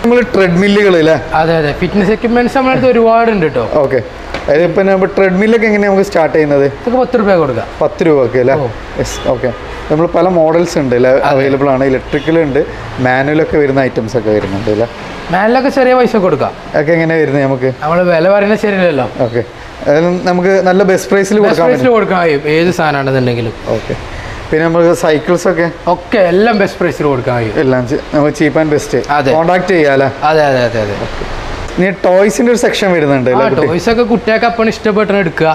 നമ്മൾ ട്രെഡ്മില്ലുകൾ അല്ലേ അതെ അതെ. ഫിറ്റ്നസ് എക്യുപ്മെന്റ്സ് നമ്മുടെ അടുത്ത് ഒരുപാട് ഉണ്ട് കേട്ടോ ഓക്കെ ഇപ്പം നമ്മൾ ട്രെഡ്മില്ലൊക്കെ എങ്ങനെയാണ് നമുക്ക് സ്റ്റാർട്ട് ചെയ്യുന്നത്? ഇതൊക്കെ പത്ത് റുപ്യ കൊടുക്കാം പത്ത് രൂപക്ക് അല്ലേ യെസ് ഓക്കെ നമ്മൾ പല മോഡൽസ് ഉണ്ട് അല്ലേ അവൈലബിൾ ആണ്. ഇലക്ട്രിക്കൽ ഉണ്ട്. മാനുവലൊക്കെ വരുന്ന ഐറ്റംസ് ഒക്കെ വരുന്നുണ്ട് അല്ലേ മേലിലൊക്കെ ചെറിയ പൈസ കൊടുക്കാം. എങ്ങനെ വരുന്നത് നമുക്ക്? നമ്മൾ വില പറയുന്നത് ശരിയല്ലല്ലോ. ഓക്കെ. അതായത് നമുക്ക് നല്ല ബെസ്റ്റ് പ്രൈസിൽ പ്രൈസിൽ കൊടുക്കാൻ കഴിയും ഏത് സാധനമാണെന്നുണ്ടെങ്കിലും. ഓക്കെ. പിന്നെ നമുക്ക് സൈക്കിൾസ് ഒക്കെ? ഒക്കെ എല്ലാം ബെസ്റ്റ് പ്രൈസിൽ കൊടുക്കാൻ കഴിയും. എല്ലാം നമുക്ക് ചീപ്പ് ആൻഡ് ബെസ്റ്റ് അതെ. കോൺടാക്ട് ചെയ്യാല്ലേ അതെ അതെ അതെ അതെ. ഇനി ടോയ്സിന്റെ ഒരു സെക്ഷൻ വരുന്നുണ്ട് ടോയ്സ് ഒക്കെ കുട്ടിയൊക്കെ അപ്പം ഇഷ്ടപ്പെട്ട് എടുക്കുക.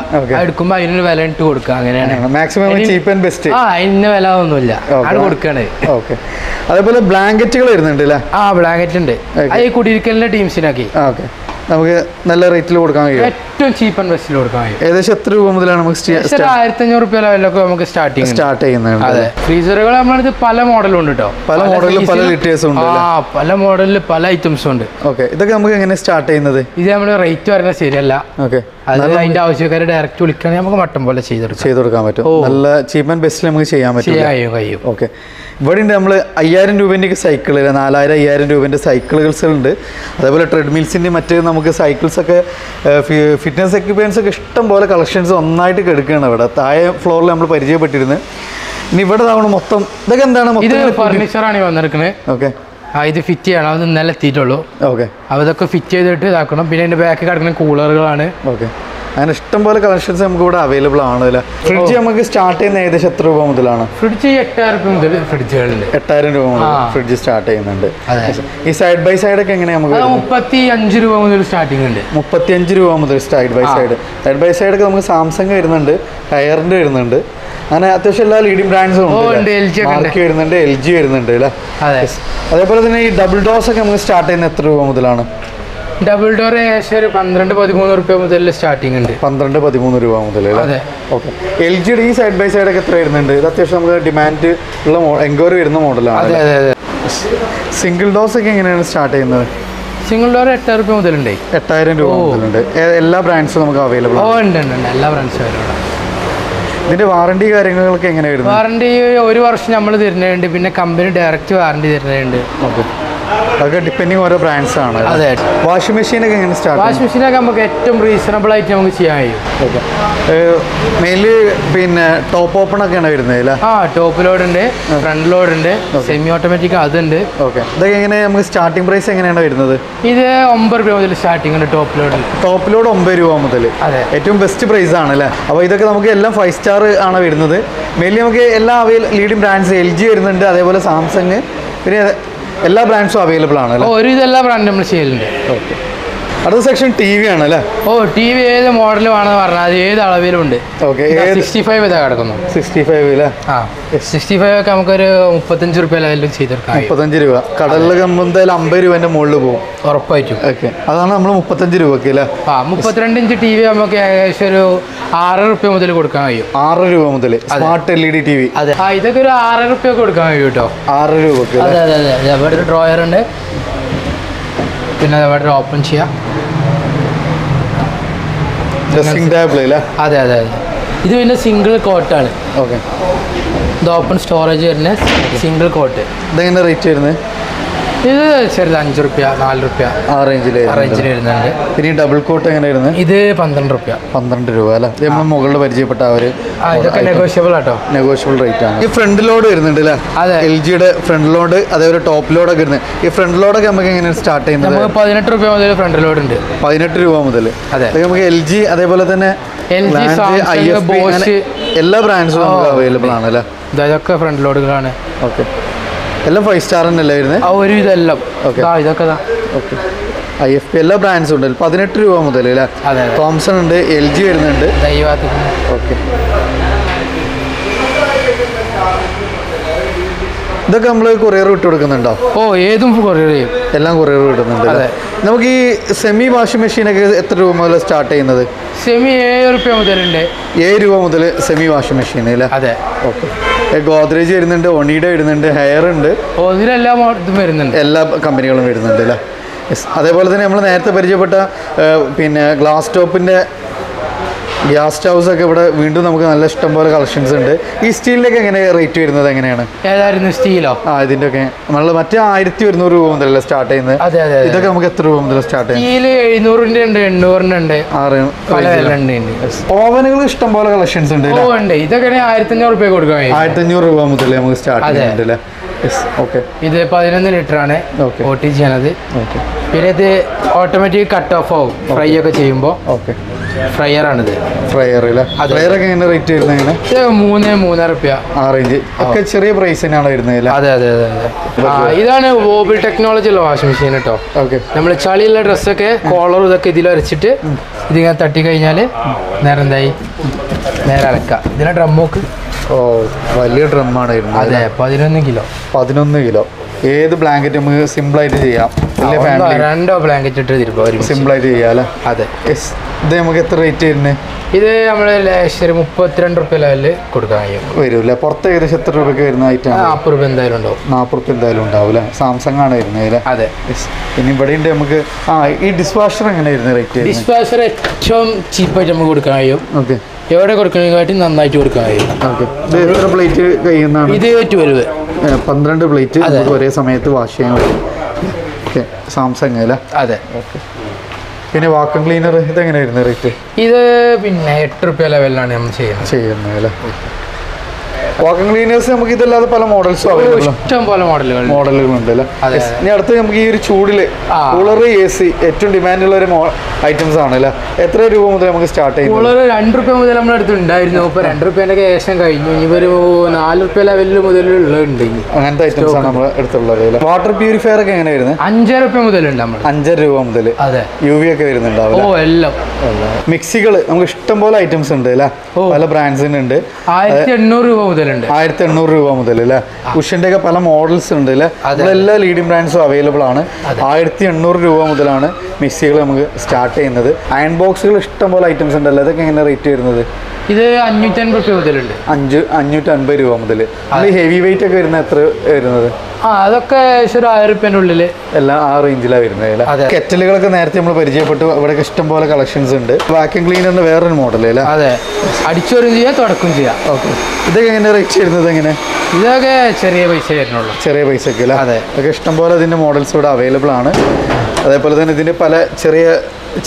എടുക്കുമ്പോൾ അതിനൊരു വില ഇട്ട് കൊടുക്കുക. അങ്ങനെയാണ്. മാക്സിമം ചീപ്പ് ആൻഡ് ബെസ്റ്റ് ആ അതിന് വില ഒന്നുമില്ല. ആണ് കൊടുക്കണേ ഓക്കെ അതേപോലെ ബ്ലാങ്കറ്റുകൾ വരുന്നുണ്ട് അല്ലേ? ആ ബ്ലാങ്കറ്റ് ഉണ്ട്. ഈ കുടിയിരിക്കലിന്റെ ടീംസിനാക്കി ഓക്കെ നമുക്ക് നല്ല റേറ്റിൽ കൊടുക്കാൻ കഴിയും. ഏറ്റവും ചീപ്പ് ആൻഡ് ബെസ്റ്റിൽ കൊടുക്കാൻ കഴിയും. ഏകദേശം എത്ര രൂപ മുതലാണ് നമുക്ക് ആയിരത്തി അഞ്ഞൂറ് റുപ്യ ലെവലൊക്കെ നമുക്ക് സ്റ്റാർട്ടിങ് സ്റ്റാർട്ട് ചെയ്യുന്നത് അതെ. ഫ്രീസറുകൾ നമ്മളടുത്ത് പല മോഡലും ഉണ്ട് കേട്ടോ പല മോഡലിൽ പല ലിറ്റേഴ്സും ഉണ്ട് ആ പല മോഡലിൽ പല ഐറ്റംസും ഉണ്ട്. ഓക്കെ ഇതൊക്കെ നമുക്ക് എങ്ങനെ സ്റ്റാർട്ട് ചെയ്യുന്നത്? ഇത് നമ്മൾ റേറ്റ് പറഞ്ഞാൽ ശരിയല്ല. ഓക്കെ അത് അതിന്റെ ആവശ്യക്കാരെ ഡയറക്റ്റ് വിളിക്കുകയാണെങ്കിൽ നമുക്ക് മട്ടം പോലെ ചെയ്തെടുക്കാം. ചെയ്തെടുക്കാൻ പറ്റും. നല്ല ചീപ്പ് ആൻഡ് ബെസ്റ്റിൽ നമുക്ക് ചെയ്യാൻ പറ്റും കഴിയും കഴിയും. ഓക്കെ. ഇവിടെ ഉണ്ട് നമ്മൾ അയ്യായിരം രൂപേന്റെ സൈക്കിൾ നാലായിരം അയ്യായിരം രൂപേന്റെ സൈക്കിളുകൾസ് ഉണ്ട്. അതേപോലെ ട്രെഡ്മിൽസിന്റെ മറ്റ് നമുക്ക് സൈക്കിൾസൊക്കെ ഫിറ്റ്നസ് എക്യുപ്മെന്റ്സ് ഒക്കെ ഇഷ്ടം പോലെ കളക്ഷൻസ് ഒന്നായിട്ട് കിടക്കുകയാണ് ഇവിടെ. താഴെ ഫ്ലോറിൽ നമ്മൾ പരിചയപ്പെട്ടിരുന്നു ഇനി ഇവിടെ നമ്മൾ മൊത്തം ഇതൊക്കെ എന്താണ്? ഇത് ഫർണിച്ചറാണ് വന്നിരിക്കുന്നത് ഓക്കെ ആ ഇത് ഫിറ്റ് ചെയ്യണം. അത് ഇന്നലെ എത്തിയിട്ടുള്ളൂ. ഓക്കെ അപ്പോൾ ഇതൊക്കെ ഫിറ്റ് ചെയ്തിട്ട് ഇതാക്കണം. പിന്നെ അതിന്റെ ബാക്ക് കിടക്കുന്ന കൂളറുകളാണ് ഓക്കെ അങ്ങനെ ഇഷ്ടംപോലെ കളക്ഷൻസ് നമുക്ക് ഇവിടെ അവൈലബിൾ ആണ്. അല്ലേ? ഫ്രിഡ്ജ് നമുക്ക് സ്റ്റാർട്ട് ചെയ്യുന്ന ഏകദേശം എത്ര രൂപ മുതലാണ്? ഫ്രിഡ്ജ് എട്ടായിരം രൂപ മുതൽ ഫ്രിഡ്ജുകളുണ്ട് എട്ടായിരം രൂപ മുതൽ ഫ്രിഡ്ജ് സ്റ്റാർട്ട് ചെയ്യുന്നുണ്ട്. ഈ സൈഡ് ബൈ സൈഡ് ഒക്കെ എങ്ങനെയാണ് നമുക്ക്? മുപ്പത്തി അഞ്ച് രൂപ മുതൽ സ്റ്റാർട്ടിംഗ് ഉണ്ട്. മുപ്പത്തി അഞ്ച് രൂപ മുതൽ side by side side by side ഒക്കെ നമുക്ക് സാംസങ് വരുന്നുണ്ട് ടയറിന്റെ വരുന്നുണ്ട്. അങ്ങനെ അത്യാവശ്യം എല്ലാ ലീഡിങ് ബ്രാൻഡ്സും ഉണ്ട്. മാർക്ക് വരുന്നുണ്ട് എൽ ജി വരുന്നുണ്ട് അല്ലേ? അതെ. അതേപോലെ തന്നെ ഈ ഡബിൾ ഡോസ് ഒക്കെ നമുക്ക് സ്റ്റാർട്ട് ചെയ്യുന്ന എത്ര രൂപ മുതലാണ്? ഡബിൾ ഡോർ ഏകദേശം ഒരു പന്ത്രണ്ട് പതിമൂന്ന് റുപ്യ മുതൽ സ്റ്റാർട്ടിംഗ് ഉണ്ട്. പന്ത്രണ്ട് പതിമൂന്ന് രൂപ മുതൽ ഓക്കെ എൽ ജിയുടെ ഈ സൈഡ് ബൈ സൈഡ് ഒക്കെ എത്ര വരുന്നുണ്ട്? ഇത് അത്യാവശ്യം നമുക്ക് ഡിമാൻഡ് ഉള്ള എൻക്വയറി വരുന്ന മോഡലാണ് അതെ അതെ സിംഗിൾ ഡോസ് ഒക്കെ എങ്ങനെയാണ് സ്റ്റാർട്ട് ചെയ്യുന്നത്? സിംഗിൾ ഡോർ എട്ടായിരം രൂപ മുതലുണ്ട്. എട്ടായിരം രൂപ. മുതലുണ്ട്. എല്ലാ ബ്രാൻഡ്സും നമുക്ക് അവൈലബിൾ ആണ്. ഉണ്ട് എല്ലാ ബ്രാൻഡ്സും അവരുടെ ഇതിന്റെ വാറണ്ടി കാര്യങ്ങളൊക്കെ എങ്ങനെ വരുന്നത്? വാറണ്ടി ഒരു വർഷം നമ്മൾ തരുന്നുണ്ട് പിന്നെ കമ്പനി ഡയറക്റ്റ് വാറണ്ടി തരുന്നുണ്ട് ഓക്കെ അതൊക്കെ ഡിപ്പെൻഡിങ് ഓരോ ബ്രാൻഡ്സ് ആണ്. അതെ. വാഷിംഗ് മെഷീനൊക്കെ എങ്ങനെ സ്റ്റാർട്ട് വാഷിംഗ് മെഷീനൊക്കെ നമുക്ക് ഏറ്റവും റീസണബിൾ ആയിട്ട് നമുക്ക് ചെയ്യാൻ കഴിയും. ഓക്കെ പിന്നെ ടോപ്പ് ഓപ്പൺ ഒക്കെയാണ് വരുന്നത് ആ ടോപ്പ് ലോഡ് ഉണ്ട് ഫ്രണ്ട് ലോഡ് ഉണ്ട് സെമി ഓട്ടോമാറ്റിക് അതുണ്ട് ഓക്കെ ഇതൊക്കെ എങ്ങനെ നമുക്ക് സ്റ്റാർട്ടിംഗ് പ്രൈസ് എങ്ങനെയാണ് വരുന്നത്? ഇത് ഒമ്പത് രൂപ മുതൽ സ്റ്റാർട്ടിംഗ് ഉണ്ട് ടോപ്പ് ലോഡ് ടോപ്പ് ലോഡ് ഒമ്പത് രൂപ മുതൽ. അതെ. ഏറ്റവും ബെസ്റ്റ് പ്രൈസ് ആണ് അല്ലേ? അപ്പോൾ ഇതൊക്കെ നമുക്ക് എല്ലാം ഫൈവ് സ്റ്റാർ ആണ് വരുന്നത്. മെയിൻലി നമുക്ക് എല്ലാ avail leading brands L G വരുന്നുണ്ട് അതേപോലെ സാംസങ് പിന്നെ എല്ലാ ബ്രാൻഡ്സും അവൈലബിൾ ആണ് ഒരു ഇതെല്ലാ ബ്രാൻഡും നമ്മൾ ചെയ്യലുണ്ട്. ഓക്കെ. അടുത്ത സെക്ഷൻ ടി വി ആണ് അല്ലേ? ഓ ടി വി ഏത് മോഡൽ വേണമെന്ന് പറഞ്ഞാൽ അത് ഏത് അളവിലും ഉണ്ട് ഓക്കെ സിക്സ്റ്റി ഫൈവ് ഇതാ കിടക്കുന്നു. സിക്സ്റ്റി ഫൈവ് അല്ലേ? ആ സിക്സ്റ്റി ഫൈവ് ഒക്കെ നമുക്കൊരു മുപ്പത്തഞ്ച് റുപ്യ ലെവലും ചെയ്തെടുക്കാം. മുപ്പത്തഞ്ച് രൂപ. കടലിൽ എന്തായാലും അമ്പത് രൂപേന്റെ മുകളിൽ പോകും. ഉറപ്പായിട്ടും. ഓക്കെ അതാണ് നമ്മൾ മുപ്പത്തഞ്ച് രൂപക്ക് അല്ലേ? ആ മുപ്പത്തിരണ്ട് ഇഞ്ച് ടി വി നമുക്ക് ഏകദേശം ഒരു ആറ് റുപ്യ മുതൽ കൊടുക്കാൻ കഴിയും. ആറ് രൂപ മുതൽ smart L E D T V അതെ. ആ ഇതൊക്കെ ഒരു ആറ് റുപ്യ കൊടുക്കാൻ കഴിയും കേട്ടോ. ആറ് രൂപക്ക് അതെ അതെ അതെ. അവിടെ ഒരു ഡ്രോയർ ഉണ്ട്. പിന്നെ അവിടെ ഓപ്പൺ ചെയ്യാം. അതെ അതെ അതെ. ഇത് പിന്നെ സിംഗിൾ കോട്ടാണ് ഓക്കെ ഇത് ഓപ്പൺ സ്റ്റോറേജ് വരുന്ന സിംഗിൾ കോട്ട് ഇതെങ്ങനെ റേറ്റ് വരുന്നത്? ഇത് ചെറുത് അഞ്ച് റുപ്യ നാല് റുപ്യ ആ റേഞ്ചിൽ ആ റേഞ്ചിൽ വരുന്നുണ്ട്. ഇനി ഡബിൾ കോട്ട് എങ്ങനെ വരുന്നത് ഇത് പന്ത്രണ്ട് റുപ്യ പന്ത്രണ്ട് രൂപ അല്ലേ? നമ്മൾ മുകളിൽ പരിചയപ്പെട്ട ആ ഒരു ഇതൊക്കെ നെഗോഷ്യബിൾ ആട്ടോ. നെഗോഷ്യബിൾ റേറ്റ് ആണ്. ഈ ഫ്രണ്ട് ലോഡ് വരുന്നുണ്ട് അല്ലേ? അതെ. എൽ ജിയുടെ ഫ്രണ്ട് ലോഡ് അതേപോലെ ടോപ്പ് ലോഡ് ഒക്കെ വരുന്നത്. ഈ ഫ്രണ്ട് ലോഡ് ഒക്കെ നമുക്ക് എങ്ങനെയാണ് സ്റ്റാർട്ട് ചെയ്യുന്നത്? നമുക്ക് പതിനെട്ട് റുപ്യ മുതൽ ഫ്രണ്ട് ലോഡ് ഉണ്ട്. പതിനെട്ട് രൂപ മുതൽ. അതെ. നമുക്ക് എൽ ജി അതേപോലെ തന്നെ എല്ലാ ബ്രാൻഡ്സും നമുക്ക്. അവൈലബിൾ ആണ് അല്ലേ? ഇത് ഇതൊക്കെ ഫ്രണ്ട് ലോഡുകളാണ്. ഓക്കെ. എല്ലാം ഫൈവ് സ്റ്റാർ തന്നെയല്ലേ വരുന്നത് ആ ഒരു ഇതെല്ലാം. ഓക്കെ ഇതൊക്കെ. ഓക്കെ ഐ എഫ് പി എല്ലാ ബ്രാൻഡ്സും ഉണ്ട്. പതിനെട്ട് രൂപ മുതൽ അല്ലേ. തോംസൺ ഉണ്ട് എൽ ജി വരുന്നുണ്ട്. ഓക്കെ ഇതൊക്കെ നമ്മൾ കൊറിയർ വിട്ട് കൊടുക്കുന്നുണ്ടോ? ഓ ഏതും കൊറിയർ ചെയ്യും. എല്ലാം കൊറിയർ വിടുന്നുണ്ട് അതെ. നമുക്ക് ഈ സെമി വാഷിംഗ് മെഷീനൊക്കെ എത്ര രൂപ മുതൽ സ്റ്റാർട്ട് ചെയ്യുന്നത്? സെമി ഏഴ് രൂപ മുതലുണ്ട്. ഏഴ് രൂപ മുതൽ സെമി വാഷിംഗ് മെഷീൻ അല്ലേ അതെ. ഓക്കെ ഗോദ്രേജ് വരുന്നുണ്ട് ഒണീഡ വരുന്നുണ്ട് ഹെയർ ഉണ്ട്. എല്ലാ ഇതും വരുന്നുണ്ട്. എല്ലാ കമ്പനികളും വരുന്നുണ്ട് അല്ലേ? അതേപോലെ തന്നെ നമ്മൾ നേരത്തെ പരിചയപ്പെട്ട പിന്നെ ഗ്ലാസ് ടോപ്പിന്റെ ഗ്യാസ് സ്റ്റൗസ് ഒക്കെ ഇവിടെ വീണ്ടും നമുക്ക് നല്ല ഇഷ്ടം പോലെ കളക്ഷൻസ് ഉണ്ട്. ഈ സ്റ്റീലിലൊക്കെ എങ്ങനെ റേറ്റ് വരുന്നത് എങ്ങനെയാണ്? ഏതായിരുന്നു സ്റ്റീലോ ആ ഇതിന്റെ ഒക്കെ. നമ്മൾ മറ്റേ ആയിരത്തി ഒരുന്നൂറ് രൂപ മുതലല്ലേ സ്റ്റാർട്ട് ചെയ്യുന്നത്? അതെ അതെ ഇതൊക്കെ നമുക്ക് എത്ര രൂപ മുതൽ സ്റ്റാർട്ട് ചെയ്യുന്നത് സ്റ്റീൽ എഴുന്നൂറിന്റെ ഉണ്ട് എണ്ണൂറിന്റെ ഉണ്ട്. ഓവനുകൾ ഇഷ്ടം പോലെ കളക്ഷൻസ് ഉണ്ട് ഉണ്ട്. ഇതൊക്കെ ആയിരത്തി അഞ്ഞൂറ് രൂപ കൊടുക്കാൻ ആയിരത്തി അഞ്ഞൂറ് രൂപ മുതൽ നമുക്ക് സ്റ്റാർട്ട്. ചെയ്യുന്നുണ്ട് അല്ലേ? ഓക്കെ ഇത് പതിനൊന്ന് ലിറ്റർ ആണ്. ഓട്ടി ചെയ്യണത് പിന്നെ ഇത് ഓട്ടോമാറ്റിക് കട്ട് ഓഫ് ആവും. ഫ്രൈ ഒക്കെ ചെയ്യുമ്പോൾ ഓക്കെ ഫ്രയർ ആണിത് ഫ്രയർ അല്ലേ. ഫ്രയർ ഒക്കെ എങ്ങനെ റേറ്റ് വരുന്നത് എങ്ങനെ ഇത് മൂന്ന് മൂന്നര റുപ്യ. ആ റേഞ്ച് ഒക്കെ ചെറിയ പ്രൈസ് തന്നെയാണ് വരുന്നത് അതെ അതെ അതെ അതെ. ഇതാണ് വോബിൾ ടെക്നോളജി ഉള്ള വാഷിംഗ് മെഷീൻ കേട്ടോ ഓക്കെ. നമ്മൾ ചളിയുള്ള ഡ്രസ്സൊക്കെ കോളർ ഇതൊക്കെ ഇതിൽ അരച്ചിട്ട് ഇതിങ്ങനെ തട്ടി കഴിഞ്ഞാൽ നേരെ എന്തായി? നേരെ അലക്കാം. ഇതിനെ ഡ്രമ്മോക്ക് ഓ വലിയ ഡ്രമ്മാണ് വരുന്നത് അതെ പതിനൊന്ന് കിലോ. പതിനൊന്ന് കിലോ. ഏത് ബ്ലാങ്കറ്റ് നമുക്ക് സിമ്പിൾ ആയിട്ട് ചെയ്യാം. വലിയ ഫാമിലി രണ്ടോ ബ്ലാങ്കറ്റ് ഇട്ട് ആയിട്ട് ചെയ്യാം അല്ലേ? അതെ. യെസ് ഇത് നമുക്ക് എത്ര റേറ്റ് വരുന്നത് ഇത് നമ്മൾ ലേശം മുപ്പത്തിരണ്ട് റുപ്യ ലെവലിൽ കൊടുക്കാൻ കഴിയും. വരും പുറത്ത് ഏകദേശം എത്ര രൂപയ്ക്ക് വരുന്ന ഐറ്റം നാൽപ്പത് രൂപ എന്തായാലും ഉണ്ടാവും. നാൽപ്പത് റുപ്യ എന്തായാലും ഉണ്ടാവും അല്ലേ? സാംസങ് ആണ് വരുന്നത് അല്ലേ? അതെ. ഇനി ഇവിടെ ഉണ്ട് നമുക്ക് ആ ഈ ഡിഷ് വാഷർ എങ്ങനെ വരുന്നത് റേറ്റ് ഡിഷ് വാഷർ ഏറ്റവും ചീപ്പായിട്ട് നമുക്ക് കൊടുക്കാൻ കഴിയും. ഓക്കെ. എവിടെ കൊടുക്കണേക്കാട്ടി നന്നായിട്ട് കൊടുക്കാൻ കഴിയും. ഓക്കെ. ഇത് എത്ര പ്ലേറ്റ് കഴിയുന്നതാണ്? ഇത് ട്വൽവ് പന്ത്രണ്ട് പ്ലേറ്റ്. നമുക്ക് ഒരേ സമയത്ത് വാഷ് ചെയ്യാൻ പറ്റും. ഓക്കെ. സാംസങ് അല്ലേ? അതെ. പിന്നെ വാക്കും ക്ലീനർ ഇതെങ്ങനെയായിരുന്നു റേറ്റ് ഇത് പിന്നെ എട്ട് റുപ്യ ലെവലിലാണ് നമ്മൾ ചെയ്യുന്നത്. ചെയ്യുന്നത് അല്ലേ? വാക്കം ക്ലീനേഴ്സ് നമുക്ക് ഇതല്ലാതെ പല മോഡൽസും ഇഷ്ടം പോലെ മോഡലുകൾ മോഡലുകൾ ഉണ്ട് അല്ലേ? ഇനി അടുത്ത് നമുക്ക് ഈ ഒരു ചൂടിൽ. കൂളർ എ സി ഏറ്റവും ഡിമാൻഡ് ഉള്ള ഒരു ഐറ്റംസ് ആണ് അല്ലേ? എത്ര രൂപ മുതൽ നമുക്ക് സ്റ്റാർട്ട് ചെയ്യും കൂളർ രണ്ട് രൂപ മുതൽ നമ്മുടെ അടുത്ത് ഉണ്ടായിരുന്നു. ഇപ്പൊ രണ്ട് രൂപേന്റെ ശേഷം കഴിഞ്ഞു. ഇനി ഒരു നാല് റുപ്യ ലെവലിൽ മുതൽ അങ്ങനത്തെ ഐറ്റംസ് ആണ് നമ്മൾ എടുത്തുള്ളത് അല്ലേ? വാട്ടർ പ്യൂരിഫയർ ഒക്കെ എങ്ങനെ വരുന്നത്? അഞ്ചര റുപ്യ മുതലുണ്ട് നമ്മൾ അഞ്ചര രൂപ മുതൽ. അതെ. യു വി ഒക്കെ വരുന്നുണ്ടാവും ഓ എല്ലാം. മിക്സികൾ നമുക്ക് ഇഷ്ടം പോലെ ഐറ്റംസ് ഉണ്ട് അല്ലേ? പല ബ്രാൻഡ്സിന് ഉണ്ട്. ആയിരത്തി എണ്ണൂറ് രൂപ മുതലുണ്ട് ആയിരത്തി എണ്ണൂറ് രൂപ മുതൽ അല്ലേ ഉഷന്റെ ഒക്കെ പല മോഡൽസ് ഉണ്ട് അല്ലേ. എല്ലാ ലീഡിംഗ് ബ്രാൻഡ്സും അവൈലബിൾ ആണ്. ആയിരത്തി എണ്ണൂറ് രൂപ മുതലാണ് മിക്സികൾ നമുക്ക് സ്റ്റാർട്ട് ചെയ്യുന്നത്. അയൺ ബോക്സുകൾ ഇഷ്ടം പോലെ ഐറ്റംസ് ഉണ്ടല്ലോ. അതൊക്കെ എങ്ങനെ റേറ്റ് വരുന്നത്? ഇത് അഞ്ഞൂറ്റൻപത് രൂപ മുതലുണ്ട്. അഞ്ച് അഞ്ഞൂറ്റി അൻപത് രൂപ മുതൽ ഹെവി വെയിറ്റ് ഒക്കെ വരുന്നത് എത്ര വരുന്നത്? ആ അതൊക്കെ ഏകദേശം ഒരു ആയിരം റുപ്യന്റെ ഉള്ളിൽ എല്ലാം ആ റേഞ്ചിലാണ് വരുന്നത് കെറ്റലുകളൊക്കെ നേരത്തെ നമ്മൾ പരിചയപ്പെട്ടു. ഇവിടെ ഇഷ്ടം പോലെ കളക്ഷൻസ് ഉണ്ട്. വാക്യൂം ക്ലീനർ വേറൊരു മോഡൽ അല്ലേ അതെ. അടിച്ചോറും ചെയ്യാം തുടക്കും ചെയ്യാം. ഓക്കെ ഇതൊക്കെ എങ്ങനെ റേറ്റ് വരുന്നത് എങ്ങനെ? ഇതൊക്കെ ചെറിയ പൈസ വരുന്നുള്ളൂ ചെറിയ പൈസക്ക് അല്ലേ? അതെ. അതൊക്കെ ഇഷ്ടംപോലെ ഇതിന്റെ മോഡൽസ് ഇവിടെ അവൈലബിൾ ആണ്. അതേപോലെ തന്നെ ഇതിന്റെ പല ചെറിയ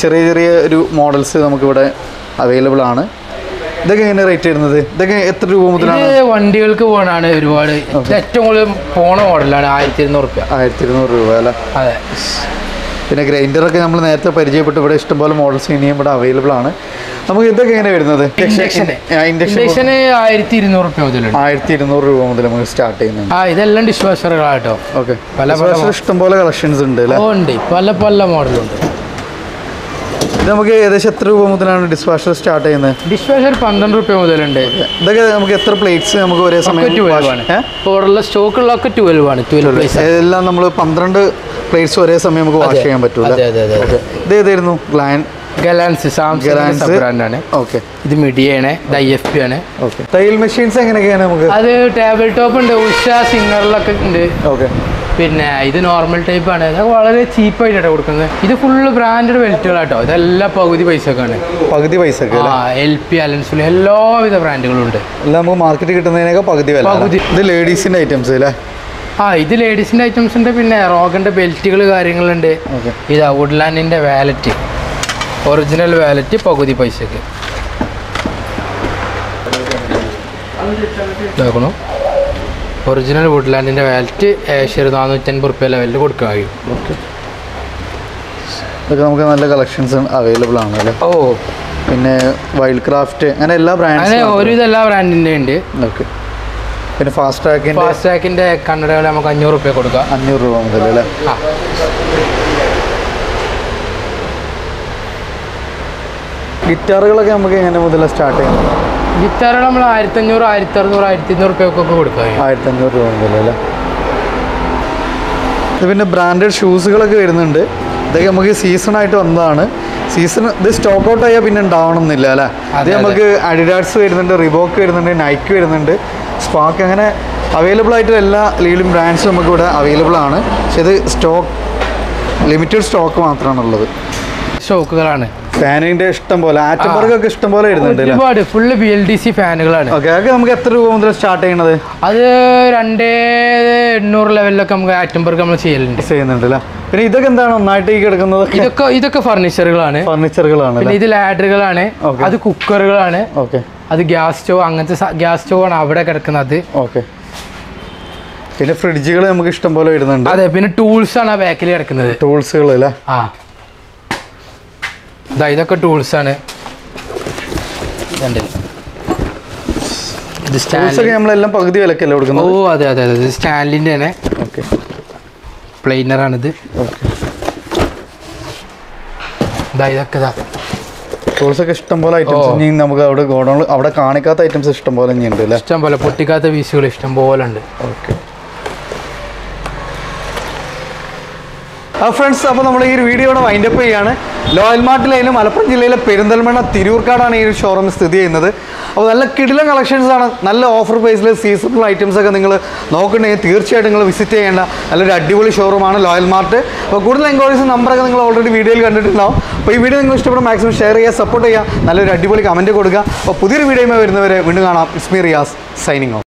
ചെറിയ ചെറിയ ഒരു മോഡൽസ് നമുക്കിവിടെ അവൈലബിൾ ആണ്. ഇതൊക്കെ എങ്ങനെ റേറ്റ് വരുന്നത്? ഇതൊക്കെ എത്ര രൂപ മുതലാണ്? വണ്ടികൾക്ക് പോകണാണ് ഒരുപാട്. ഏറ്റവും കൂടുതൽ പോണ മോഡലാണ് ആയിരത്തി ഇരുന്നൂറ് രൂപ ആയിരത്തി ഇരുന്നൂറ് രൂപ അല്ലേ? അതെ. പിന്നെ ഗ്രൈൻഡറൊക്കെ നമ്മൾ നേരത്തെ പരിചയപ്പെട്ടു. ഇവിടെ ഇഷ്ടംപോലെ മോഡൽസ് ഇനിയും ഇവിടെ അവൈലബിൾ ആണ്. നമുക്ക് ഇതൊക്കെ എങ്ങനെ വരുന്നത്? ഇൻഡക്ഷന് ഇൻഡക്ഷൻ ഇൻഡക്ഷന് ആയിരത്തി ഇരുന്നൂറ് രൂപ ആയിരത്തി ഇരുന്നൂറ് രൂപ മുതൽ നമുക്ക് സ്റ്റാർട്ട് ചെയ്യുന്നത് ആ ഇതെല്ലാം ഡിഷ് വാഷറുകളാട്ടോ ഓക്കെ പല പല ഇഷ്ടംപോലെ കളക്ഷൻസ് ഉണ്ട് ഉണ്ട്. പല പല മോഡലുണ്ട് ഇത് നമുക്ക് ഏകദേശം എത്ര രൂപ മുതലാണ് ഡിഷ് വാഷർ സ്റ്റാർട്ട് ചെയ്യുന്നത്? ഡിഷ് വാഷർ പന്ത്രണ്ട് റുപ്യ മുതലുണ്ട്. ഇതൊക്കെ നമുക്ക് എത്ര പ്ലേറ്റ്സ് നമുക്ക് ഒരേ സമയം ട്വൽവ് ആണ്. ഏ? ഇപ്പോൾ ഉള്ള സ്റ്റോക്കുള്ളതൊക്കെ ട്വൽവ് ആണ്. ട്വൽവ് എല്ലാം നമ്മൾ പന്ത്രണ്ട് പ്ലേറ്റ്സ് ഒരേ സമയം നമുക്ക് വാഷ് ചെയ്യാൻ പറ്റൂല. ഇത് ഏതായിരുന്നു? ഗ്ലാൻ ഗലാൻസ് സാംസങ് ബ്രാൻഡാണ് ഓക്കെ. ഇത് മിഡിയാണ് ഇത് ഐ എഫ് പി ആണ്. ഓക്കെ. തയ്യൽ മെഷീൻസ് എങ്ങനെയൊക്കെയാണ് നമുക്ക്? അത് ടേബിൾ ടോപ്പ് ഉണ്ട്. ഉഷ സിംഗറിലൊക്കെ ഉണ്ട്. ഓക്കെ. പിന്നെ ഇത് നോർമൽ ടൈപ്പ് ആണ്. ഇതൊക്കെ വളരെ ചീപ്പായിട്ടാണ് കൊടുക്കുന്നത്. ഇത് ഫുള്ള് ബ്രാൻഡഡ് ബെൽറ്റുകളാട്ടോ ഇതെല്ലാം പകുതി പൈസക്കാണ്. പകുതി പൈസ ആ എൽ പി അലൻസ് എല്ലാവിധ ബ്രാൻഡുകളും ഉണ്ട്. എല്ലാം നമുക്ക് മാർക്കറ്റിൽ കിട്ടുന്നതിനൊക്കെ പകുതി വില പകുതി. ഇത് ലേഡീസിന്റെ ഐറ്റംസ് അല്ലേ? ആ ഇത് ലേഡീസിന്റെ ഐറ്റംസ് ഉണ്ട്. പിന്നെ റോഗന്റെ ബെൽറ്റുകൾ കാര്യങ്ങളുണ്ട്. ഇതാ വുഡ്ലാൻഡിന്റെ വാലറ്റ് ഒറിജിനൽ വാലറ്റ് പകുതി പൈസക്ക്. നോക്കണു ഒറിജിനൽ വുഡ്ലാൻഡിന്റെ വാലറ്റ് ഏകദേശം ഒരു നാനൂറ്റൻപത് റുപ്യ ലെവലിൽ കൊടുക്കാൻ കഴിയും. ഓക്കെ ഇതൊക്കെ നമുക്ക് നല്ല കളക്ഷൻസ് അവൈലബിൾ ആണ് അല്ലേ? ഓ. പിന്നെ വൈൽഡ് ക്രാഫ്റ്റ് അങ്ങനെ എല്ലാ അങ്ങനെ ബ്രാൻഡ്സും ഒരുവിധം എല്ലാ ബ്രാൻഡിന്റെ ഉണ്ട്. ഓക്കെ പിന്നെ ഫാസ്റ്റ് ട്രാക്കിന്റെ ഫാസ്റ്റ് ട്രാക്കിന്റെ കണ്ണടകൾ നമുക്ക് അഞ്ഞൂറ് റുപ്യ കൊടുക്കാം. അഞ്ഞൂറ് രൂപ മുതൽ അല്ലേ? ആ. ഗിറ്റാറുകളൊക്കെ നമുക്ക് എങ്ങനെ മുതൽ സ്റ്റാർട്ട് ചെയ്യാം ഗിറ്റാറുകൾ നമ്മൾ ആയിരത്തി അഞ്ഞൂറ് ആയിരത്തി അറുന്നൂറ് ആയിരത്തി ഇരുന്നൂറ് റുപ്യക്കൊക്കെ കൊടുക്കാം ആയിരത്തി അഞ്ഞൂറ് രൂപ ഇത് പിന്നെ ബ്രാൻഡഡ് ഷൂസുകളൊക്കെ വരുന്നുണ്ട്. ഇതൊക്കെ നമുക്ക് സീസണായിട്ട് വന്നതാണ്. സീസൺ ഇത് സ്റ്റോക്ക് ഔട്ട് ആയാൽ പിന്നെ ഉണ്ടാവണം എന്നില്ല അല്ലേ? അത് നമുക്ക് അഡിഡാസ് വരുന്നുണ്ട് റിബോക്ക് വരുന്നുണ്ട് നൈക്ക് വരുന്നുണ്ട്. സ്പാക്ക് അങ്ങനെ അവൈലബിൾ ആയിട്ടുള്ള എല്ലാ ലീലും ബ്രാൻഡ്സും നമുക്ക് ഇവിടെ അവൈലബിൾ ആണ്. പക്ഷെ ഇത് സ്റ്റോക്ക് ലിമിറ്റഡ് സ്റ്റോക്ക് മാത്രമാണുള്ളത് ഷോക്കുകളാണ് ഫാനിന്റെ ഇഷ്ടം പോലെ ആറ്റംബർഗ് ഒക്കെ ഇഷ്ടം പോലെ ഇടുന്നുണ്ട് ഒരുപാട് full B L D C ഫാനുകളാണ്. Okay അതൊക്കെ നമുക്ക് എത്ര രൂപ മുതൽ സ്റ്റാർട്ട് ചെയ്യണത്? അത് രണ്ടേ എണ്ണൂറ് ലെവലിലൊക്കെ നമുക്ക് ആറ്റംബർഗ് നമ്മൾ ചെയ്യലുണ്ട്. ചെയ്യുന്നുണ്ട് അല്ലേ? പിന്നെ ഇതൊക്കെ എന്താണ് ഒന്നായിട്ട് കിടക്കുന്നത്? ഇതൊക്കെ ഇതൊക്കെ ഫർണിച്ചറുകളാണ്. ഫർണിച്ചറുകളാണ് പിന്നെ ഇത് ലാഡറുകളാണ്. അത് കുക്കറുകളാണ്. ഓക്കെ. അത് ഗ്യാസ് സ്റ്റോവ് അങ്ങനത്തെ ഗ്യാസ് സ്റ്റോവ് ആണ് അവിടെ കിടക്കുന്നത്. ഓക്കെ. പിന്നെ ഫ്രിഡ്ജുകൾ നമുക്ക് ഇഷ്ടം പോലെ വരുന്നുണ്ട്. അതെ പിന്നെ ടൂൾസ് ആണ് ആ ബാക്കിൽ കിടക്കുന്നത്. ടൂൾസുകൾ അല്ലേ? ആ. ഇതാ ഇതൊക്കെ ടൂൾസ് ആണ്. ഇതുണ്ടല്ലോ. ഇത് സ്റ്റാൻഡ് നമ്മളെല്ലാം പകുതി വിലക്കല്ലേ ഓ കൊടുക്കുന്നത് അതെ അതെ അതെ ഇത് സ്റ്റാൻഡിന്റെ തന്നെ. ഓക്കെ. പ്ലെയിനറാണിത് ഓക്കെ. ഇതാ ഇതൊക്കെ ഇതാ ടൂൾസൊക്കെ ഇഷ്ടംപോലെ ഇഷ്ടം പോലെ ഐറ്റംസ് ഓ. ഇനി നമുക്ക് അവിടെ ഗോഡൗണിൽ അവിടെ കാണിക്കാത്ത ഐറ്റംസ് ഇഷ്ടംപോലെ ഇനി ഉണ്ട് അല്ലേ? ഇഷ്ടംപോലെ പൊട്ടിക്കാത്ത പീസുകൾ ഇഷ്ടംപോലെ ഉണ്ട്. ഓക്കെ. ഫ്രണ്ട്സ് അപ്പോൾ നമ്മൾ ഈ ഒരു വീഡിയോയുടെ വൈൻഡപ്പ് ചെയ്യാണ് ലോയൽ മാർട്ടിലായാലും മലപ്പുറം ജില്ലയിലെ പെരിന്തൽമണ്ണ തിരൂർക്കാടാണ് ഈ ഒരു ഷോറൂം സ്ഥിതി ചെയ്യുന്നത്. അപ്പോൾ നല്ല കിടിലം കളക്ഷൻസ് ആണ്. നല്ല ഓഫർ പ്രൈസിൽ സീസണൽ ഐറ്റംസ് ഒക്കെ നിങ്ങൾ നോക്കണമെങ്കിൽ തീർച്ചയായിട്ടും നിങ്ങൾ വിസിറ്റ് ചെയ്യേണ്ട നല്ലൊരു അടിപൊളി ഷോറൂമാണ് ലോയൽ മാർട്ട് അപ്പോൾ കൂടുതൽ എൻക്വയറീസ് നമ്പറൊക്കെ നിങ്ങൾ ഓൾറെഡി വീഡിയോയിൽ കണ്ടിട്ടുണ്ടാവും. അപ്പോൾ ഈ വീഡിയോ നിങ്ങൾ ഇഷ്ടപ്പെടും മാക്സിമം ഷെയർ ചെയ്യുക സപ്പോർട്ട് ചെയ്യുക നല്ലൊരു അടിപൊളി കമന്റ് കൊടുക്കുക. അപ്പോൾ പുതിയൊരു വീഡിയോയുമായി വരുന്നവരെ വീണ്ടും കാണാം. ഇസ്മി റിയാസ് സൈനിങ് ഓഫ്